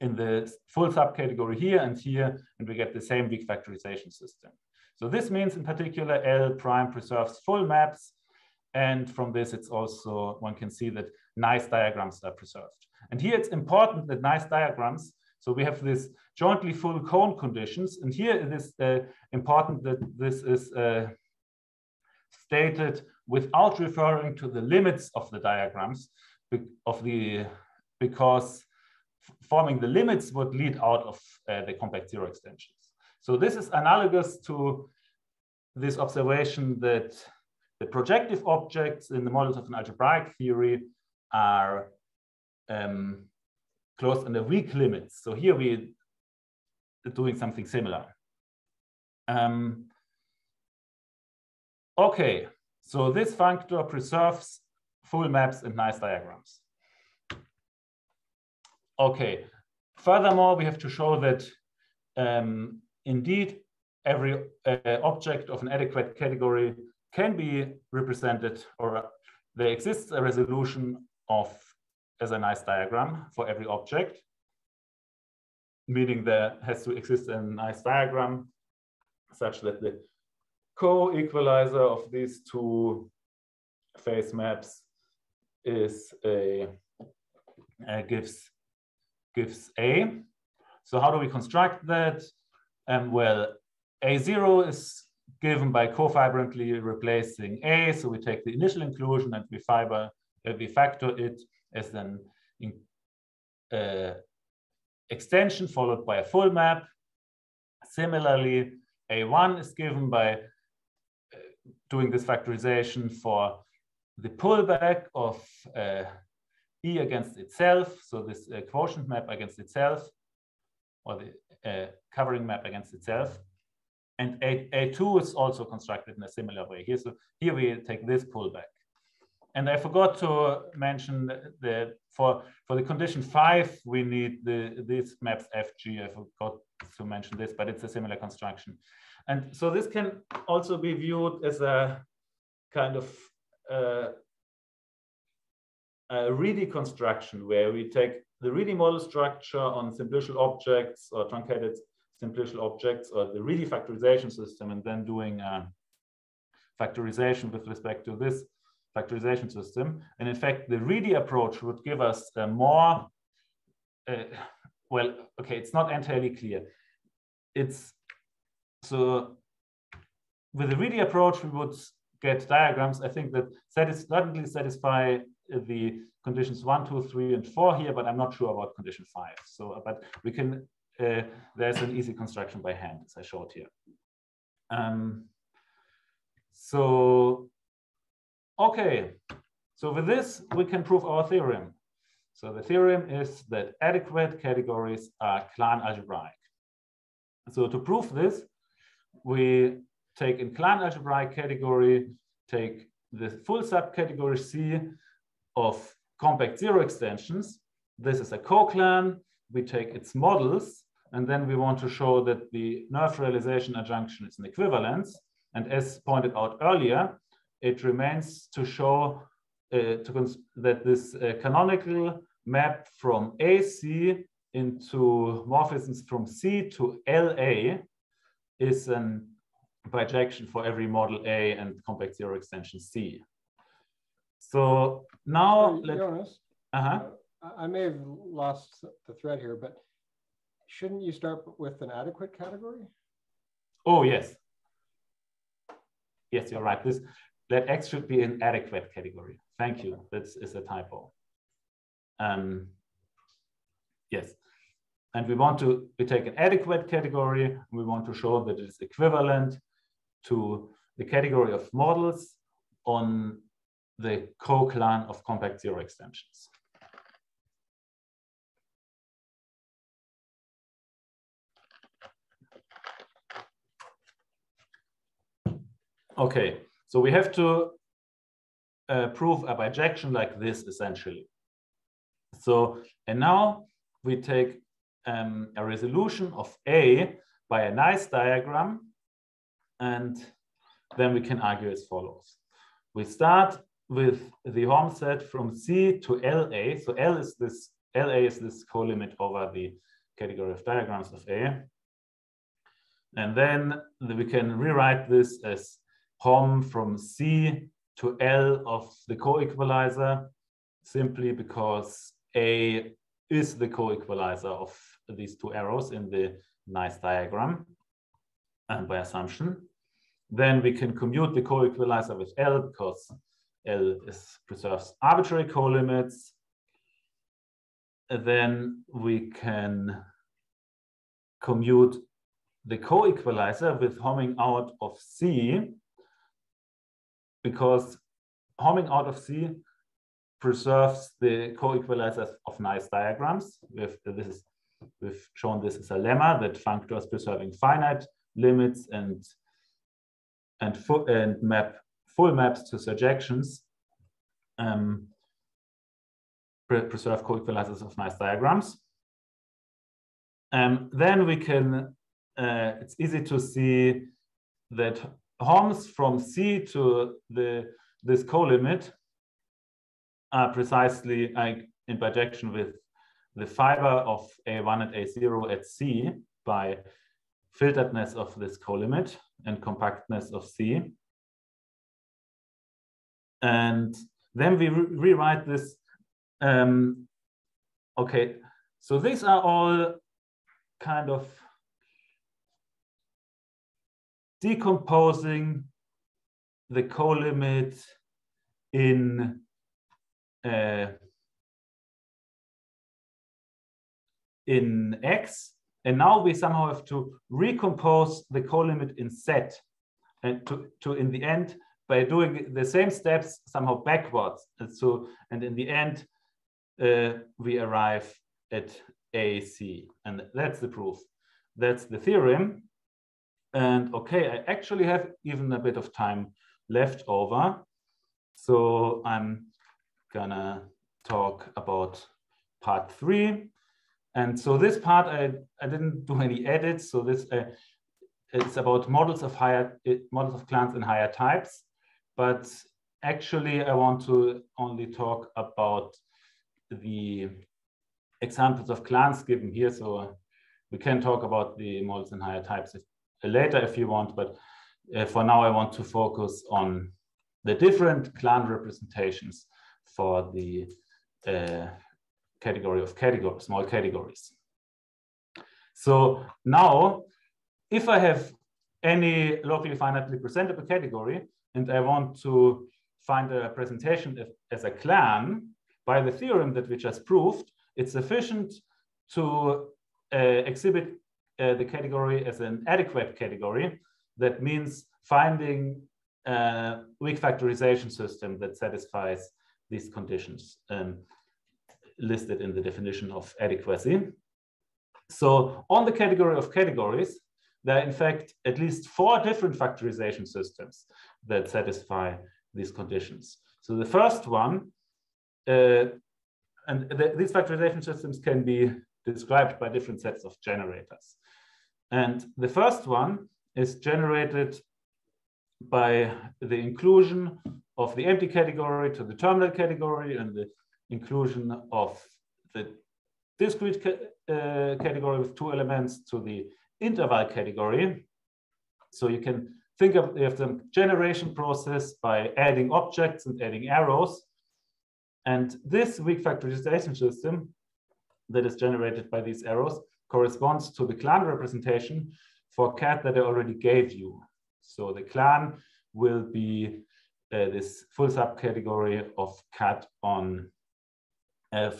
in the full subcategory here and here, and we get the same weak factorization system. So this means in particular, L prime preserves full maps. And from this, it's also, one can see that nice diagrams are preserved. And here it's important that nice diagrams, so we have this jointly full cone conditions. And here it is uh, important that this is uh, stated without referring to the limits of the diagrams of the because forming the limits would lead out of uh, the compact zero extensions. So this is analogous to this observation that the projective objects in the models of an algebraic theory are um, closed under weak limits. So here we're doing something similar. Um, okay, so this functor preserves full maps and nice diagrams. Okay, furthermore, we have to show that um, indeed every uh, object of an adequate category can be represented or there exists a resolution of as a nice diagram for every object, meaning there has to exist a nice diagram such that the co-equalizer of these two phase maps is a, uh, gives gives A. So how do we construct that? Um, well, A0 is given by cofibrantly replacing A. So we take the initial inclusion and we fiber uh, we factor it as an in, uh, extension followed by a full map. Similarly, A1 is given by doing this factorization for the pullback of uh, E against itself, so this uh, quotient map against itself, or the uh, covering map against itself. And A, A2 is also constructed in a similar way. Here, so here we take this pullback. And I forgot to mention that for, for the condition five, we need the these maps FG. I forgot to mention this, but it's a similar construction. And so this can also be viewed as a kind of uh, a Reedy construction where we take the Reedy model structure on simplicial objects or truncated simplicial objects or the Reedy factorization system and then doing a factorization with respect to this factorization system. And in fact, the Reedy approach would give us a more, uh, well, okay, it's not entirely clear. It's so with the Reedy approach, we would get diagrams, I think that satis certainly satisfy the conditions one, two, three, and four here, but I'm not sure about condition five. So, but we can, uh, there's an easy construction by hand, as I showed here. Um, so, okay. So with this, we can prove our theorem. So the theorem is that adequate categories are clan algebraic. So to prove this, we take in clan algebraic category, take the full subcategory C of compact zero extensions. This is a co-clan. We take its models, and then we want to show that the nerve realization adjunction is an equivalence. And as pointed out earlier, it remains to show uh, to that this uh, canonical map from AC into morphisms from C to LA is an bijection for every model A and compact zero extension C. So now let Jonas, uh-huh. Uh, I may have lost the thread here, but shouldn't you start with an adequate category? Oh, yes. Yes, you're right. This That X should be an adequate category. Thank you. This is a typo. Um, yes. And we want to we take an adequate category. we want to show that it is equivalent to the category of models on the co-clan of compact zero extensions. Okay, so we have to uh, prove a bijection like this essentially. So, and now we take um, a resolution of A by a nice diagram, and then we can argue as follows. We start with the Hom set from C to LA. So L is this, LA is this co-limit over the category of diagrams of A. And then we can rewrite this as Hom from C to L of the co-equalizer simply because A is the co-equalizer of these two arrows in the nice diagram and by assumption. Then we can commute the co-equalizer with L because L is preserves arbitrary co-limits. Then we can commute the co-equalizer with homing out of C because homing out of C preserves the co-equalizers of nice diagrams. We've, this is, we've shown this as a lemma that functors preserving finite limits and and, and map full maps to surjections um, pre preserve co-equalizers of nice diagrams. Um, then we can, uh, it's easy to see that Homs from C to the this co-limit are precisely like in bijection with the fiber of A1 and A0 at C by filteredness of this co-limit and compactness of C. And then we re rewrite this. Um, okay, so these are all kind of decomposing the co-limit in uh, in X. And now we somehow have to recompose the co-limit in Z and to, to in the end by doing the same steps somehow backwards. And so, and in the end, uh, we arrive at AC. And that's the proof. That's the theorem. And okay, I actually have even a bit of time left over. So I'm gonna talk about part three. And so this part, I, I didn't do any edits. So this, uh, it's about models of higher, models of clans and higher types. But actually, I want to only talk about the examples of clans given here. So we can talk about the models in higher types if, later if you want, but uh, for now I want to focus on the different clan representations for the uh, category of category, small categories. So now, if I have any locally finitely presentable category, and I want to find a presentation as a clan by the theorem that we just proved, it's sufficient to uh, exhibit uh, the category as an adequate category. That means finding a weak factorization system that satisfies these conditions. Um, listed in the definition of adequacy. So on the category of categories, there are in fact at least four different factorization systems that satisfy these conditions. So the first one, uh, and the, these factorization systems can be described by different sets of generators. And the first one is generated by the inclusion of the empty category to the terminal category and the inclusion of the discrete ca uh, category with two elements to the interval category. So you can think of, the generation process by adding objects and adding arrows. And this weak factorization system that is generated by these arrows corresponds to the clan representation for cat that I already gave you. So the clan will be uh, this full subcategory of cat on uh,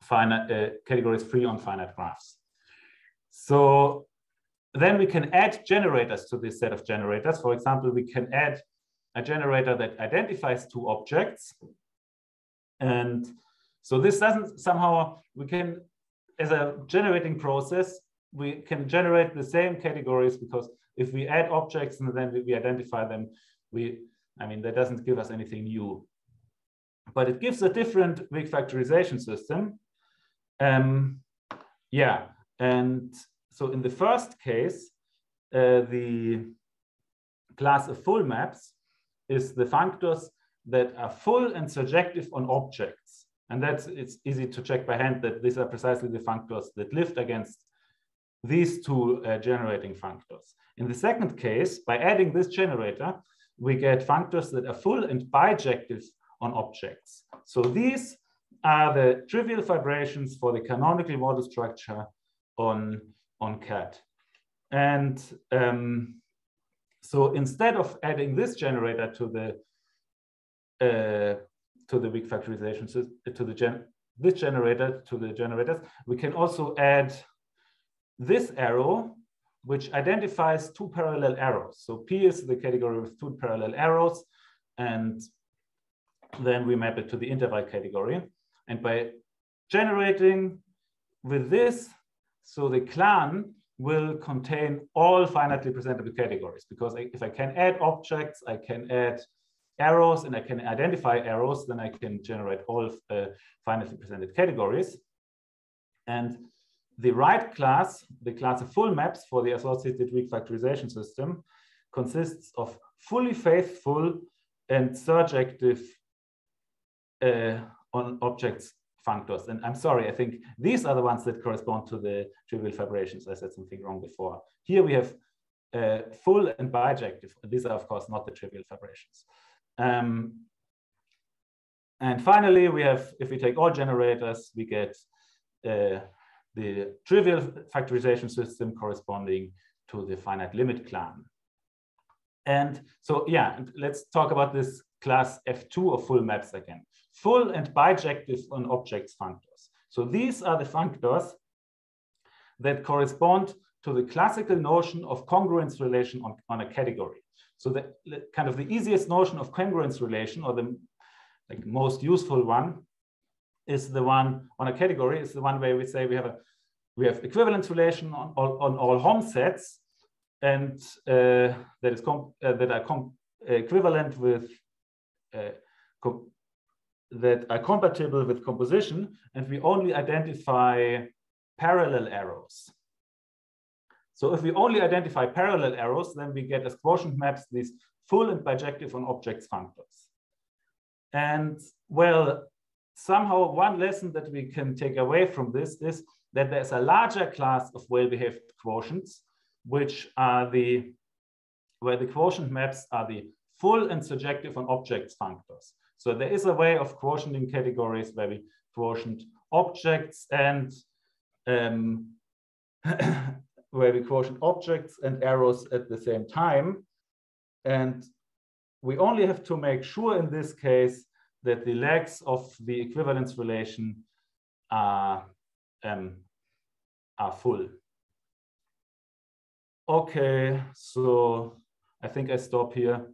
finite uh, categories free on finite graphs. So then we can add generators to this set of generators. For example, we can add a generator that identifies two objects. And so this doesn't somehow, we can, as a generating process, we can generate the same categories because if we add objects and then we identify them, we, I mean, that doesn't give us anything new. But it gives a different weak factorization system. Um, yeah, and so in the first case, uh, the class of full maps is the functors that are full and surjective on objects. And that's it's easy to check by hand that these are precisely the functors that lift against these two uh, generating functors. In the second case, by adding this generator, we get functors that are full and bijective on objects. So these are the trivial fibrations for the canonical model structure on on CAT. And um, so instead of adding this generator to the uh, to the weak factorization to the gen this generator to the generators, we can also add this arrow, which identifies two parallel arrows. So P is the category with two parallel arrows, and then we map it to the interval category. And by generating with this so the clan will contain all finitely presentable categories because if I can add objects, I can add arrows and I can identify arrows, then I can generate all uh, finitely presented categories. And the right class, the class of full maps for the associated weak factorization system consists of fully faithful and surjective uh, on objects functors. And I'm sorry, I think these are the ones that correspond to the trivial fibrations. I said something wrong before. Here we have uh, full and bijective. These are, of course, not the trivial fibrations. Um, and finally, we have, if we take all generators, we get uh, the trivial factorization system corresponding to the finite limit clan. And so, yeah, let's talk about this class F2 of full maps again full and bijective on objects functors. So these are the functors that correspond to the classical notion of congruence relation on, on a category. So the kind of the easiest notion of congruence relation or the like, most useful one is the one on a category is the one where we say we have a we have equivalence relation on, all, on all Hom sets and uh, that is uh, that are equivalent with uh, that are compatible with composition, and we only identify parallel arrows. So if we only identify parallel arrows, then we get as quotient maps these full and bijective on objects functors. And well, somehow one lesson that we can take away from this is that there's a larger class of well-behaved quotients, which are the, where the quotient maps are the full and surjective on objects functors. So there is a way of quotienting categories where we quotient objects and um, where we quotient objects and arrows at the same time. And we only have to make sure in this case that the legs of the equivalence relation are, um, are full. Okay, so I think I stop here.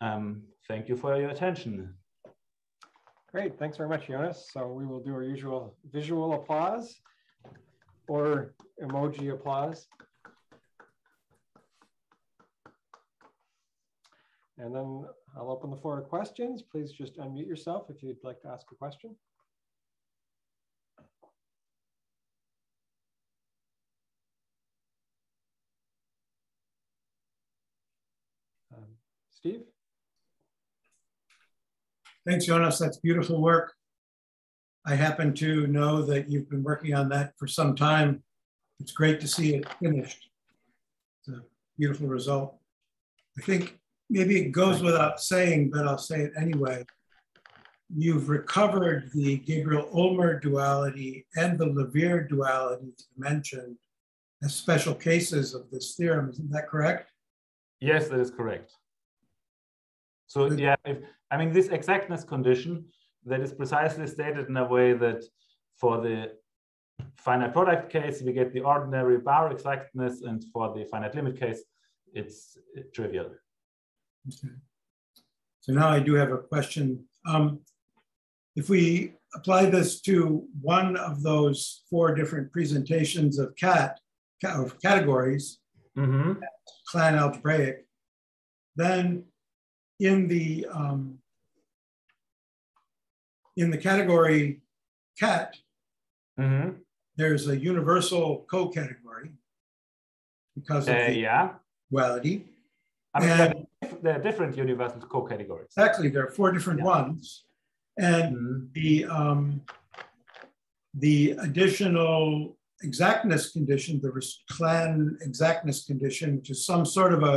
Um, thank you for your attention. Great, thanks very much, Jonas. So we will do our usual visual applause or emoji applause. And then I'll open the floor to questions. Please just unmute yourself if you'd like to ask a question. Um, Steve? Thanks, Jonas. That's beautiful work. I happen to know that you've been working on that for some time. It's great to see it finished. It's a beautiful result. I think maybe it goes without saying, but I'll say it anyway. You've recovered the Gabriel-Ulmer duality and the Lawvere duality mentioned as special cases of this theorem. Isn't that correct? Yes, that is correct. So yeah, if, I mean, this exactness condition that is precisely stated in a way that for the finite product case, we get the ordinary Barr exactness, and for the finite limit case, it's trivial. Okay. So now I do have a question. Um, if we apply this to one of those four different presentations of cat of categories, mm-hmm. clan algebraic, then in the um, in the category cat, mm-hmm. there's a universal co-category because of uh, the yeah. duality. I mean, and there are different universal co-categories. Exactly, there are four different Yeah. ones, and Mm-hmm. the um, the additional exactness condition, the clan exactness condition, which is some sort of a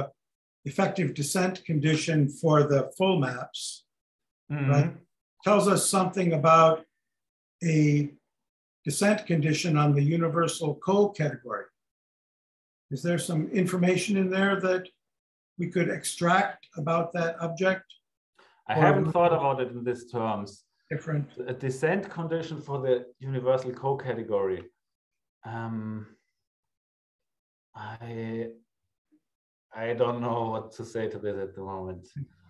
effective descent condition for the full maps, Mhm. right? Tells us something about a descent condition on the universal co-category. Is there some information in there that we could extract about that object? I haven't thought about it in these terms. Different, A descent condition for the universal co-category. Um, I I don't know what to say to this at the moment.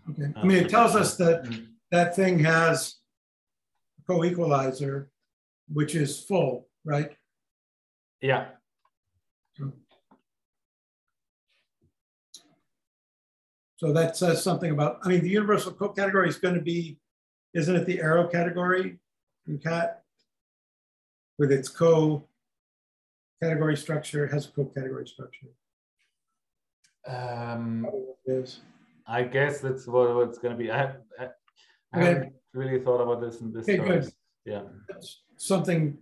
okay. I mean, it tells us that Mm. That thing has a co-equalizer, which is full, right? Yeah. So that says something about, I mean, the universal co-category is going to be, isn't it the arrow category in CAT? With its co-category structure, it has a co-category structure. Um, I guess that's what, what it's going to be. I, have, I, I Okay. haven't really thought about this in this Okay, good. Yeah. That's Something,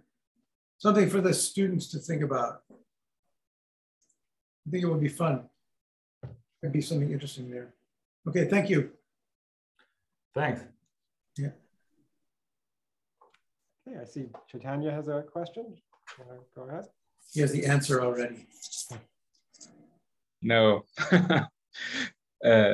something for the students to think about. I think it would be fun. There'd be something interesting there. Okay, thank you. Thanks. Yeah. Okay, I see Chaitanya has a question. Uh, Go ahead. He has the answer already. No. uh,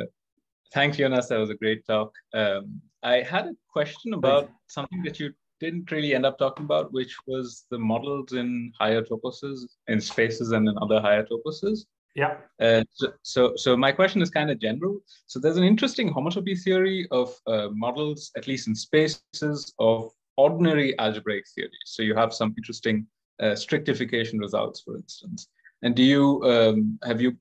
thanks, Jonas. That was a great talk. Um, I had a question about something that you didn't really end up talking about, which was the models in higher toposes, in spaces, and in other higher toposes. Yeah. Uh, so, so, so my question is kind of general. So there's an interesting homotopy theory of uh, models, at least in spaces, of ordinary algebraic theory. So you have some interesting uh, strictification results, for instance. And do you um, have you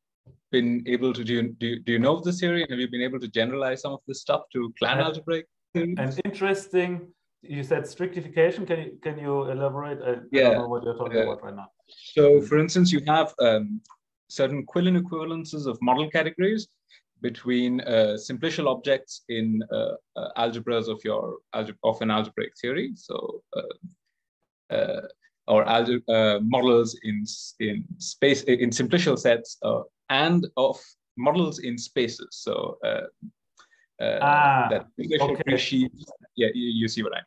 been able to do you, do you, do you know of this theory? And have you been able to generalize some of this stuff to clan algebraic? And interesting, you said strictification. Can you can you elaborate? I, I Yeah. don't know what you're talking Uh, about right now. So, for instance, you have um, certain Quillen equivalences of model categories between uh, simplicial objects in uh, uh, algebras of your of an algebraic theory. So, uh, uh, or uh, models in in space in simplicial sets uh, and of models in spaces. So. Uh, uh, Ah, that simplicial okay. presheaves- yeah, you, you see what I mean.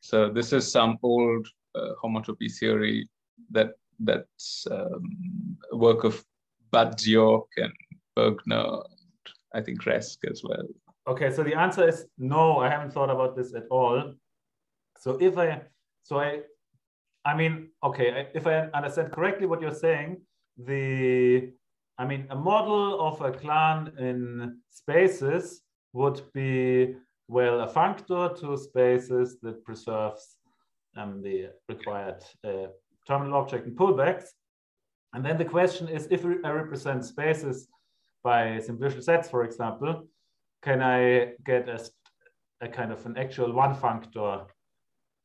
So this is some old uh, homotopy theory that that's um, work of Badzioch and Bergner, and I think Rezk as well. Okay, so the answer is no. I haven't thought about this at all. So if I, so I, I mean, okay, I- if I understand correctly what you're saying, the, I mean, a model of a clan in spaces would be well, a functor to spaces that preserves um, the required uh, terminal object and pullbacks. And then the question is, if I represent spaces by simplicial sets, for example, can I get a, a kind of an actual one functor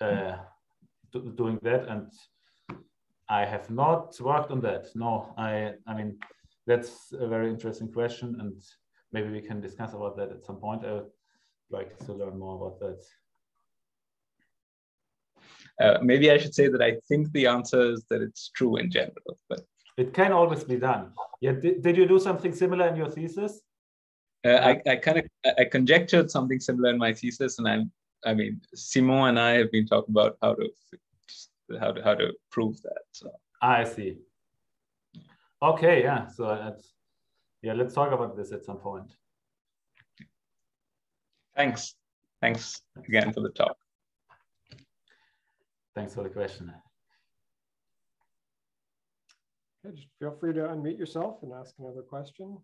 uh, do, doing that? And I have not worked on that. No, I, I mean, that's a very interesting question, and maybe we can discuss about that at some point. I would like to learn more about that. Uh, maybe I should say that I think the answer is that it's true in general, but it can always be done. Yeah. Did, did you do something similar in your thesis? Uh, I, I kind of I conjectured something similar in my thesis, and I'm I mean Simon and I have been talking about how to how to how to prove that. So I see. Okay, yeah. So that's yeah. Let's talk about this at some point. Thanks. Thanks again for the talk. Thanks for the question. Okay, just feel free to unmute yourself and ask another question.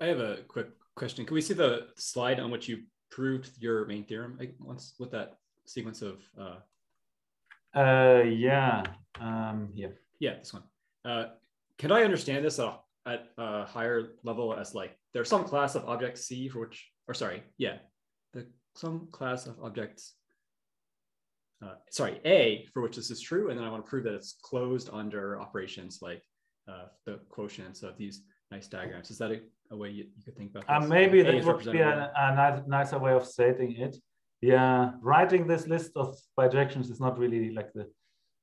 I have a quick question. Can we see the slide on which you proved your main theorem once with that sequence of? Uh... Uh, yeah. Um, yeah. Yeah, this one. Uh, can I understand this uh, at a higher level as like there's some class of objects C for which, or sorry, yeah, the some class of objects, uh, sorry, A for which this is true, and then I want to prove that it's closed under operations like uh, the quotients of these nice diagrams. Is that a, a way you, you, could think about this? Uh, maybe that would be a, a nice, nicer way of stating it. Yeah, writing this list of bijections is not really like the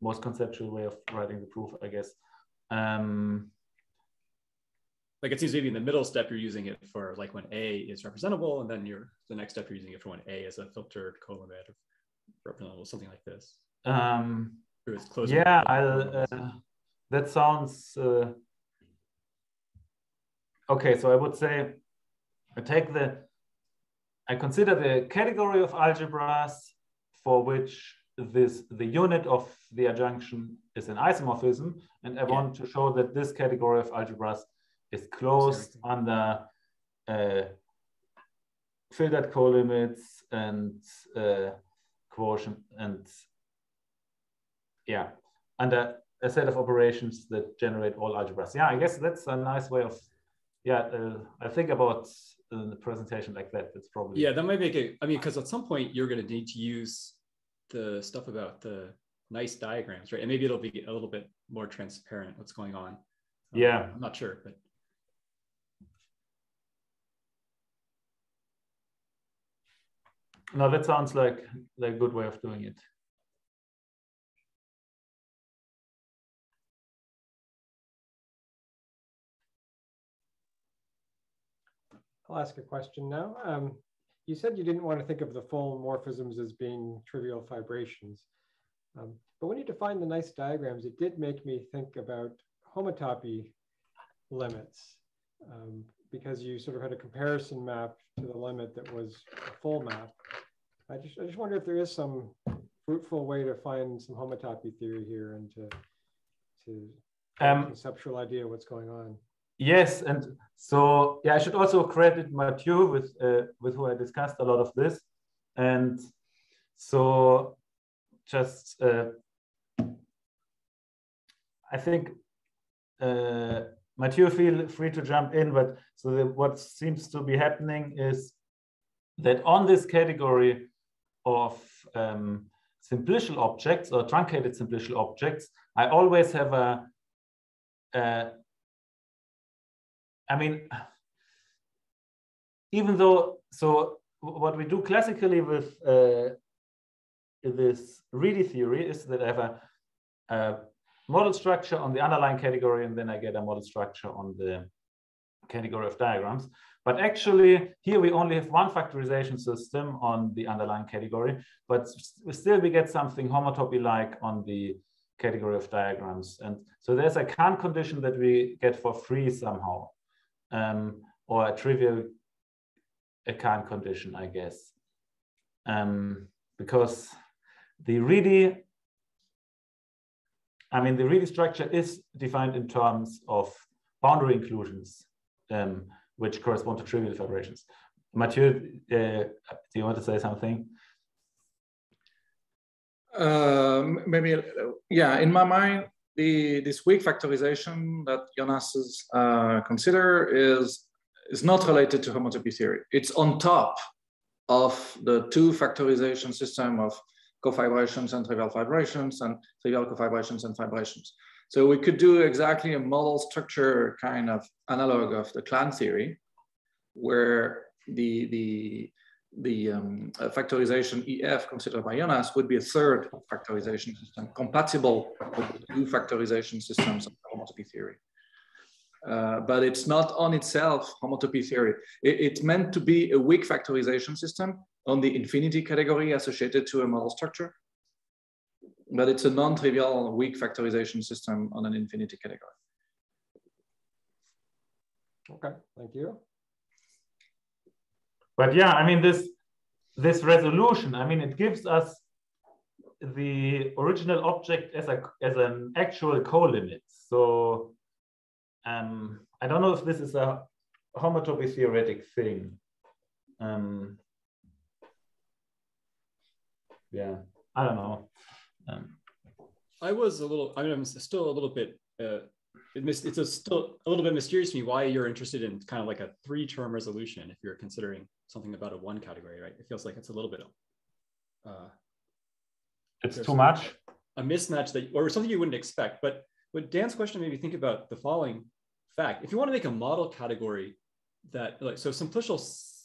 most conceptual way of writing the proof, I guess. Um, like it seems maybe in the middle step you're using it for like when A is representable, and then you're the next step you're using it for when A is a filtered colimit of representable, something like this. Um, yeah, uh, that sounds uh, okay. So I would say I take the I consider the category of algebras for which this the unit of the adjunction is an isomorphism, and I yeah. want to show that this category of algebras is closed under uh, filtered colimits and uh, quotient and yeah, under a set of operations that generate all algebras. Yeah, I guess that's a nice way of yeah. Uh, I think about uh, the presentation like that. That's probably yeah. That might make it. I mean, because at some point you're going to need to use the stuff about the nice diagrams, right? And maybe it'll be a little bit more transparent what's going on. Yeah, um, I'm not sure, but No, that sounds like, like a good way of doing it. I'll ask a question now. Um, you said you didn't want to think of the full morphisms as being trivial fibrations. Um, but when you define the nice diagrams, it did make me think about homotopy limits um, because you sort of had a comparison map to the limit that was a full map. I just, I just wonder if there is some fruitful way to find some homotopy theory here and to, to um, conceptual idea what's going on. Yes, and so yeah, I should also credit Mathieu with uh, with who I discussed a lot of this, and so just uh, I think uh, Mathieu feel free to jump in, but so the, what seems to be happening is that on this category of um, simplicial objects or truncated simplicial objects, I always have a, a I mean, even though, so what we do classically with uh, this Reedy theory is that I have a, a, model structure on the underlying category, and then I get a model structure on the category of diagrams. But actually, here we only have one factorization system on the underlying category, but still we get something homotopy-like on the category of diagrams. And so there's a Kan condition that we get for free somehow, um, or a trivial a Kan condition, I guess. Um, because the Reedy, I mean, the Reedy structure is defined in terms of boundary inclusions. Um, which correspond to trivial fibrations. Mathieu, uh, do you want to say something? Um, maybe, yeah, in my mind, the this weak factorization that Jonas is uh, consider is is not related to homotopy theory. It's on top of the two factorization system of cofibrations and trivial fibrations and trivial cofibrations and fibrations. So we could do exactly a model structure kind of analog of the clan theory, where the, the, the um, factorization EF considered by Jonas would be a third factorization system compatible with the two factorization systems of homotopy theory. Uh, but it's not on itself homotopy theory. It, it's meant to be a weak factorization system on the infinity category associated to a model structure. But it's a non-trivial weak factorization system on an infinity category. Okay, thank you. But yeah, I mean, this, this resolution, I mean, it gives us the original object as, a, as an actual co-limit. So um, I don't know if this is a homotopy theoretic thing. Um, yeah, I don't know. Um, I was a little, I mean, I'm still a little bit, uh, it it's a still a little bit mysterious to me why you're interested in kind of like a three term resolution if you're considering something about a one category, right? It feels like it's a little bit, uh, it's too much. A mismatch that, or something you wouldn't expect. But what Dan's question made me think about the following fact. If you want to make a model category that, like, so simplicial,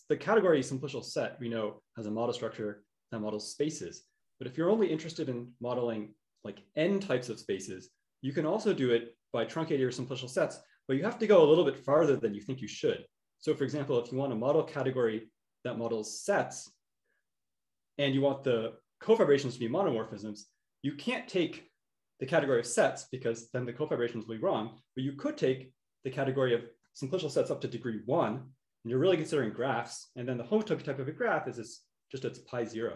the category simplicial set, we know has a model structure that models spaces. But if you're only interested in modeling like n types of spaces, you can also do it by truncating your simplicial sets, but you have to go a little bit farther than you think you should. So for example, if you want a model category that models sets, and you want the cofibrations to be monomorphisms, you can't take the category of sets because then the cofibrations will be wrong, but you could take the category of simplicial sets up to degree one, and you're really considering graphs, and then the homotopy type of a graph is just its pi zero.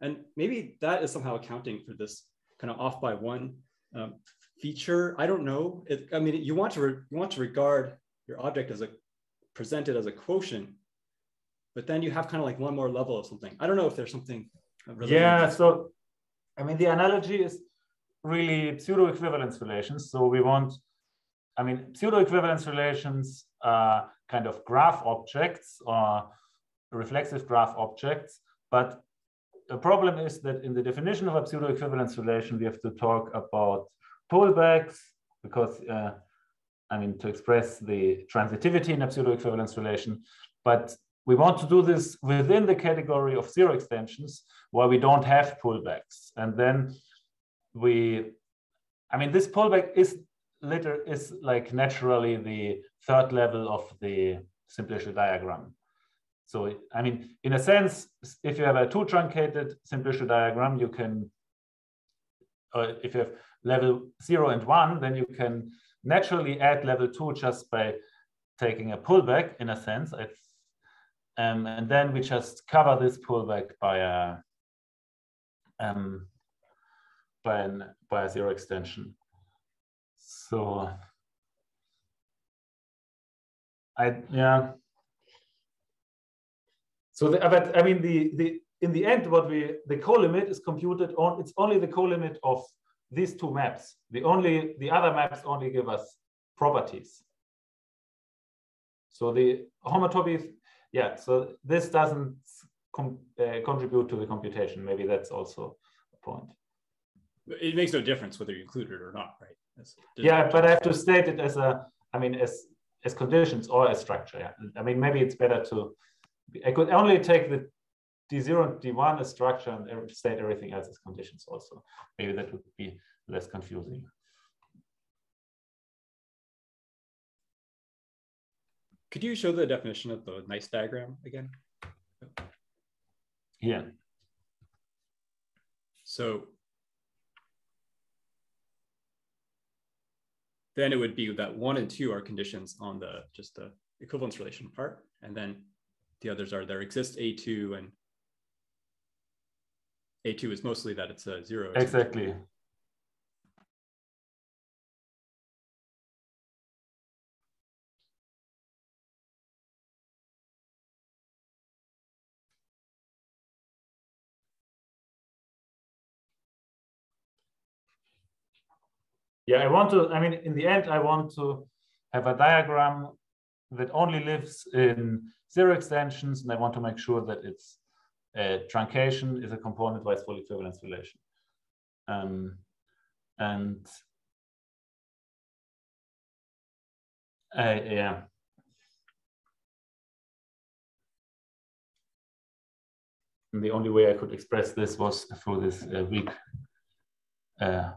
And maybe that is somehow accounting for this kind of off by one um, feature. I don't know. It, I mean, you want to you want to regard your object as a presented as a quotient, but then you have kind of like one more level of something. I don't know if there's something. Yeah. So, I mean, the analogy is really pseudo equivalence relations. So we want, I mean, pseudo equivalence relations are kind of graph objects or reflexive graph objects, but the problem is that in the definition of a pseudo equivalence relation, we have to talk about pullbacks because, uh, I mean, to express the transitivity in a pseudo equivalence relation. But we want to do this within the category of zero extensions where we don't have pullbacks. And then we, I mean, this pullback is later is like naturally the third level of the simplicial diagram. So, I mean, in a sense, if you have a two truncated simplicial diagram, you can, uh, if you have level zero and one, then you can naturally add level two just by taking a pullback in a sense. Um, and then we just cover this pullback by a, um, by, an, by a zero extension. So I, yeah, so, the, but I mean, the, the in the end, what we the co-limit is computed on. It's only the co-limit of these two maps. The only the other maps only give us properties. So the homotopy, yeah. So this doesn't com, uh, contribute to the computation. Maybe that's also a point. It makes no difference whether you include it or not, right? yeah, but I have to state it as a, I mean, as as conditions or as structure. Yeah. I mean, maybe it's better to I could only take the D0 and D1 as structure and state everything else as conditions also. Maybe that would be less confusing. Could you show the definition of the nice diagram again? Yeah. So then it would be that one and two are conditions on the just the equivalence relation part. And then the others are there exists A2 and a2 is mostly that it's a zero. Exactly. Yeah, I want to, I mean, in the end, I want to have a diagram that only lives in zero extensions, and I want to make sure that it's uh, truncation is a component-wise full equivalence relation. Um, and uh, yeah. And the only way I could express this was through this uh, weak, uh,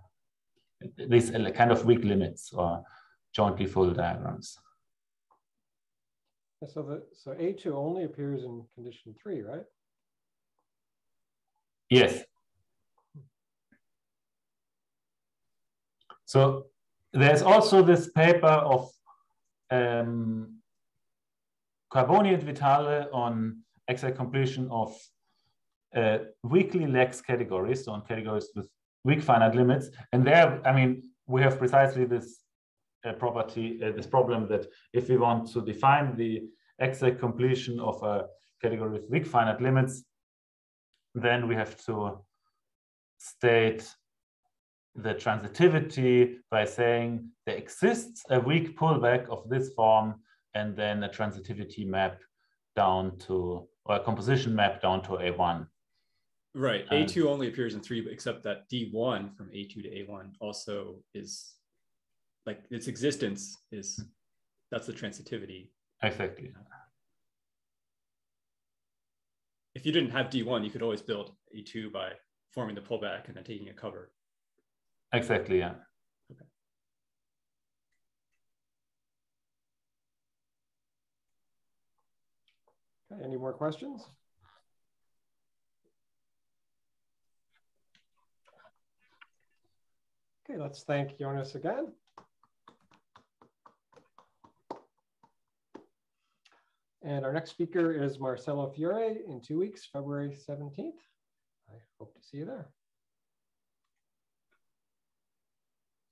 these uh, kind of weak limits or jointly full diagrams. So the so A2 only appears in condition three, right? Yes. So there's also this paper of um, Carboni and Vitale on exact completion of uh, weakly lex categories, so on categories with weak finite limits. And there, I mean, we have precisely this uh, property, uh, this problem that if we want to define the exact completion of a category with weak finite limits, then we have to state the transitivity by saying there exists a weak pullback of this form and then a transitivity map down to, or a composition map down to A1. Right. A2 only appears in three, except that D1 from A2 to A1 also is like its existence is that's the transitivity. Exactly. If you didn't have D1, you could always build E2 by forming the pullback and then taking a cover. Exactly, yeah. Okay. Okay, any more questions? Okay, let's thank Jonas again. And our next speaker is Marcelo Fiore in two weeks, February 17th. I hope to see you there.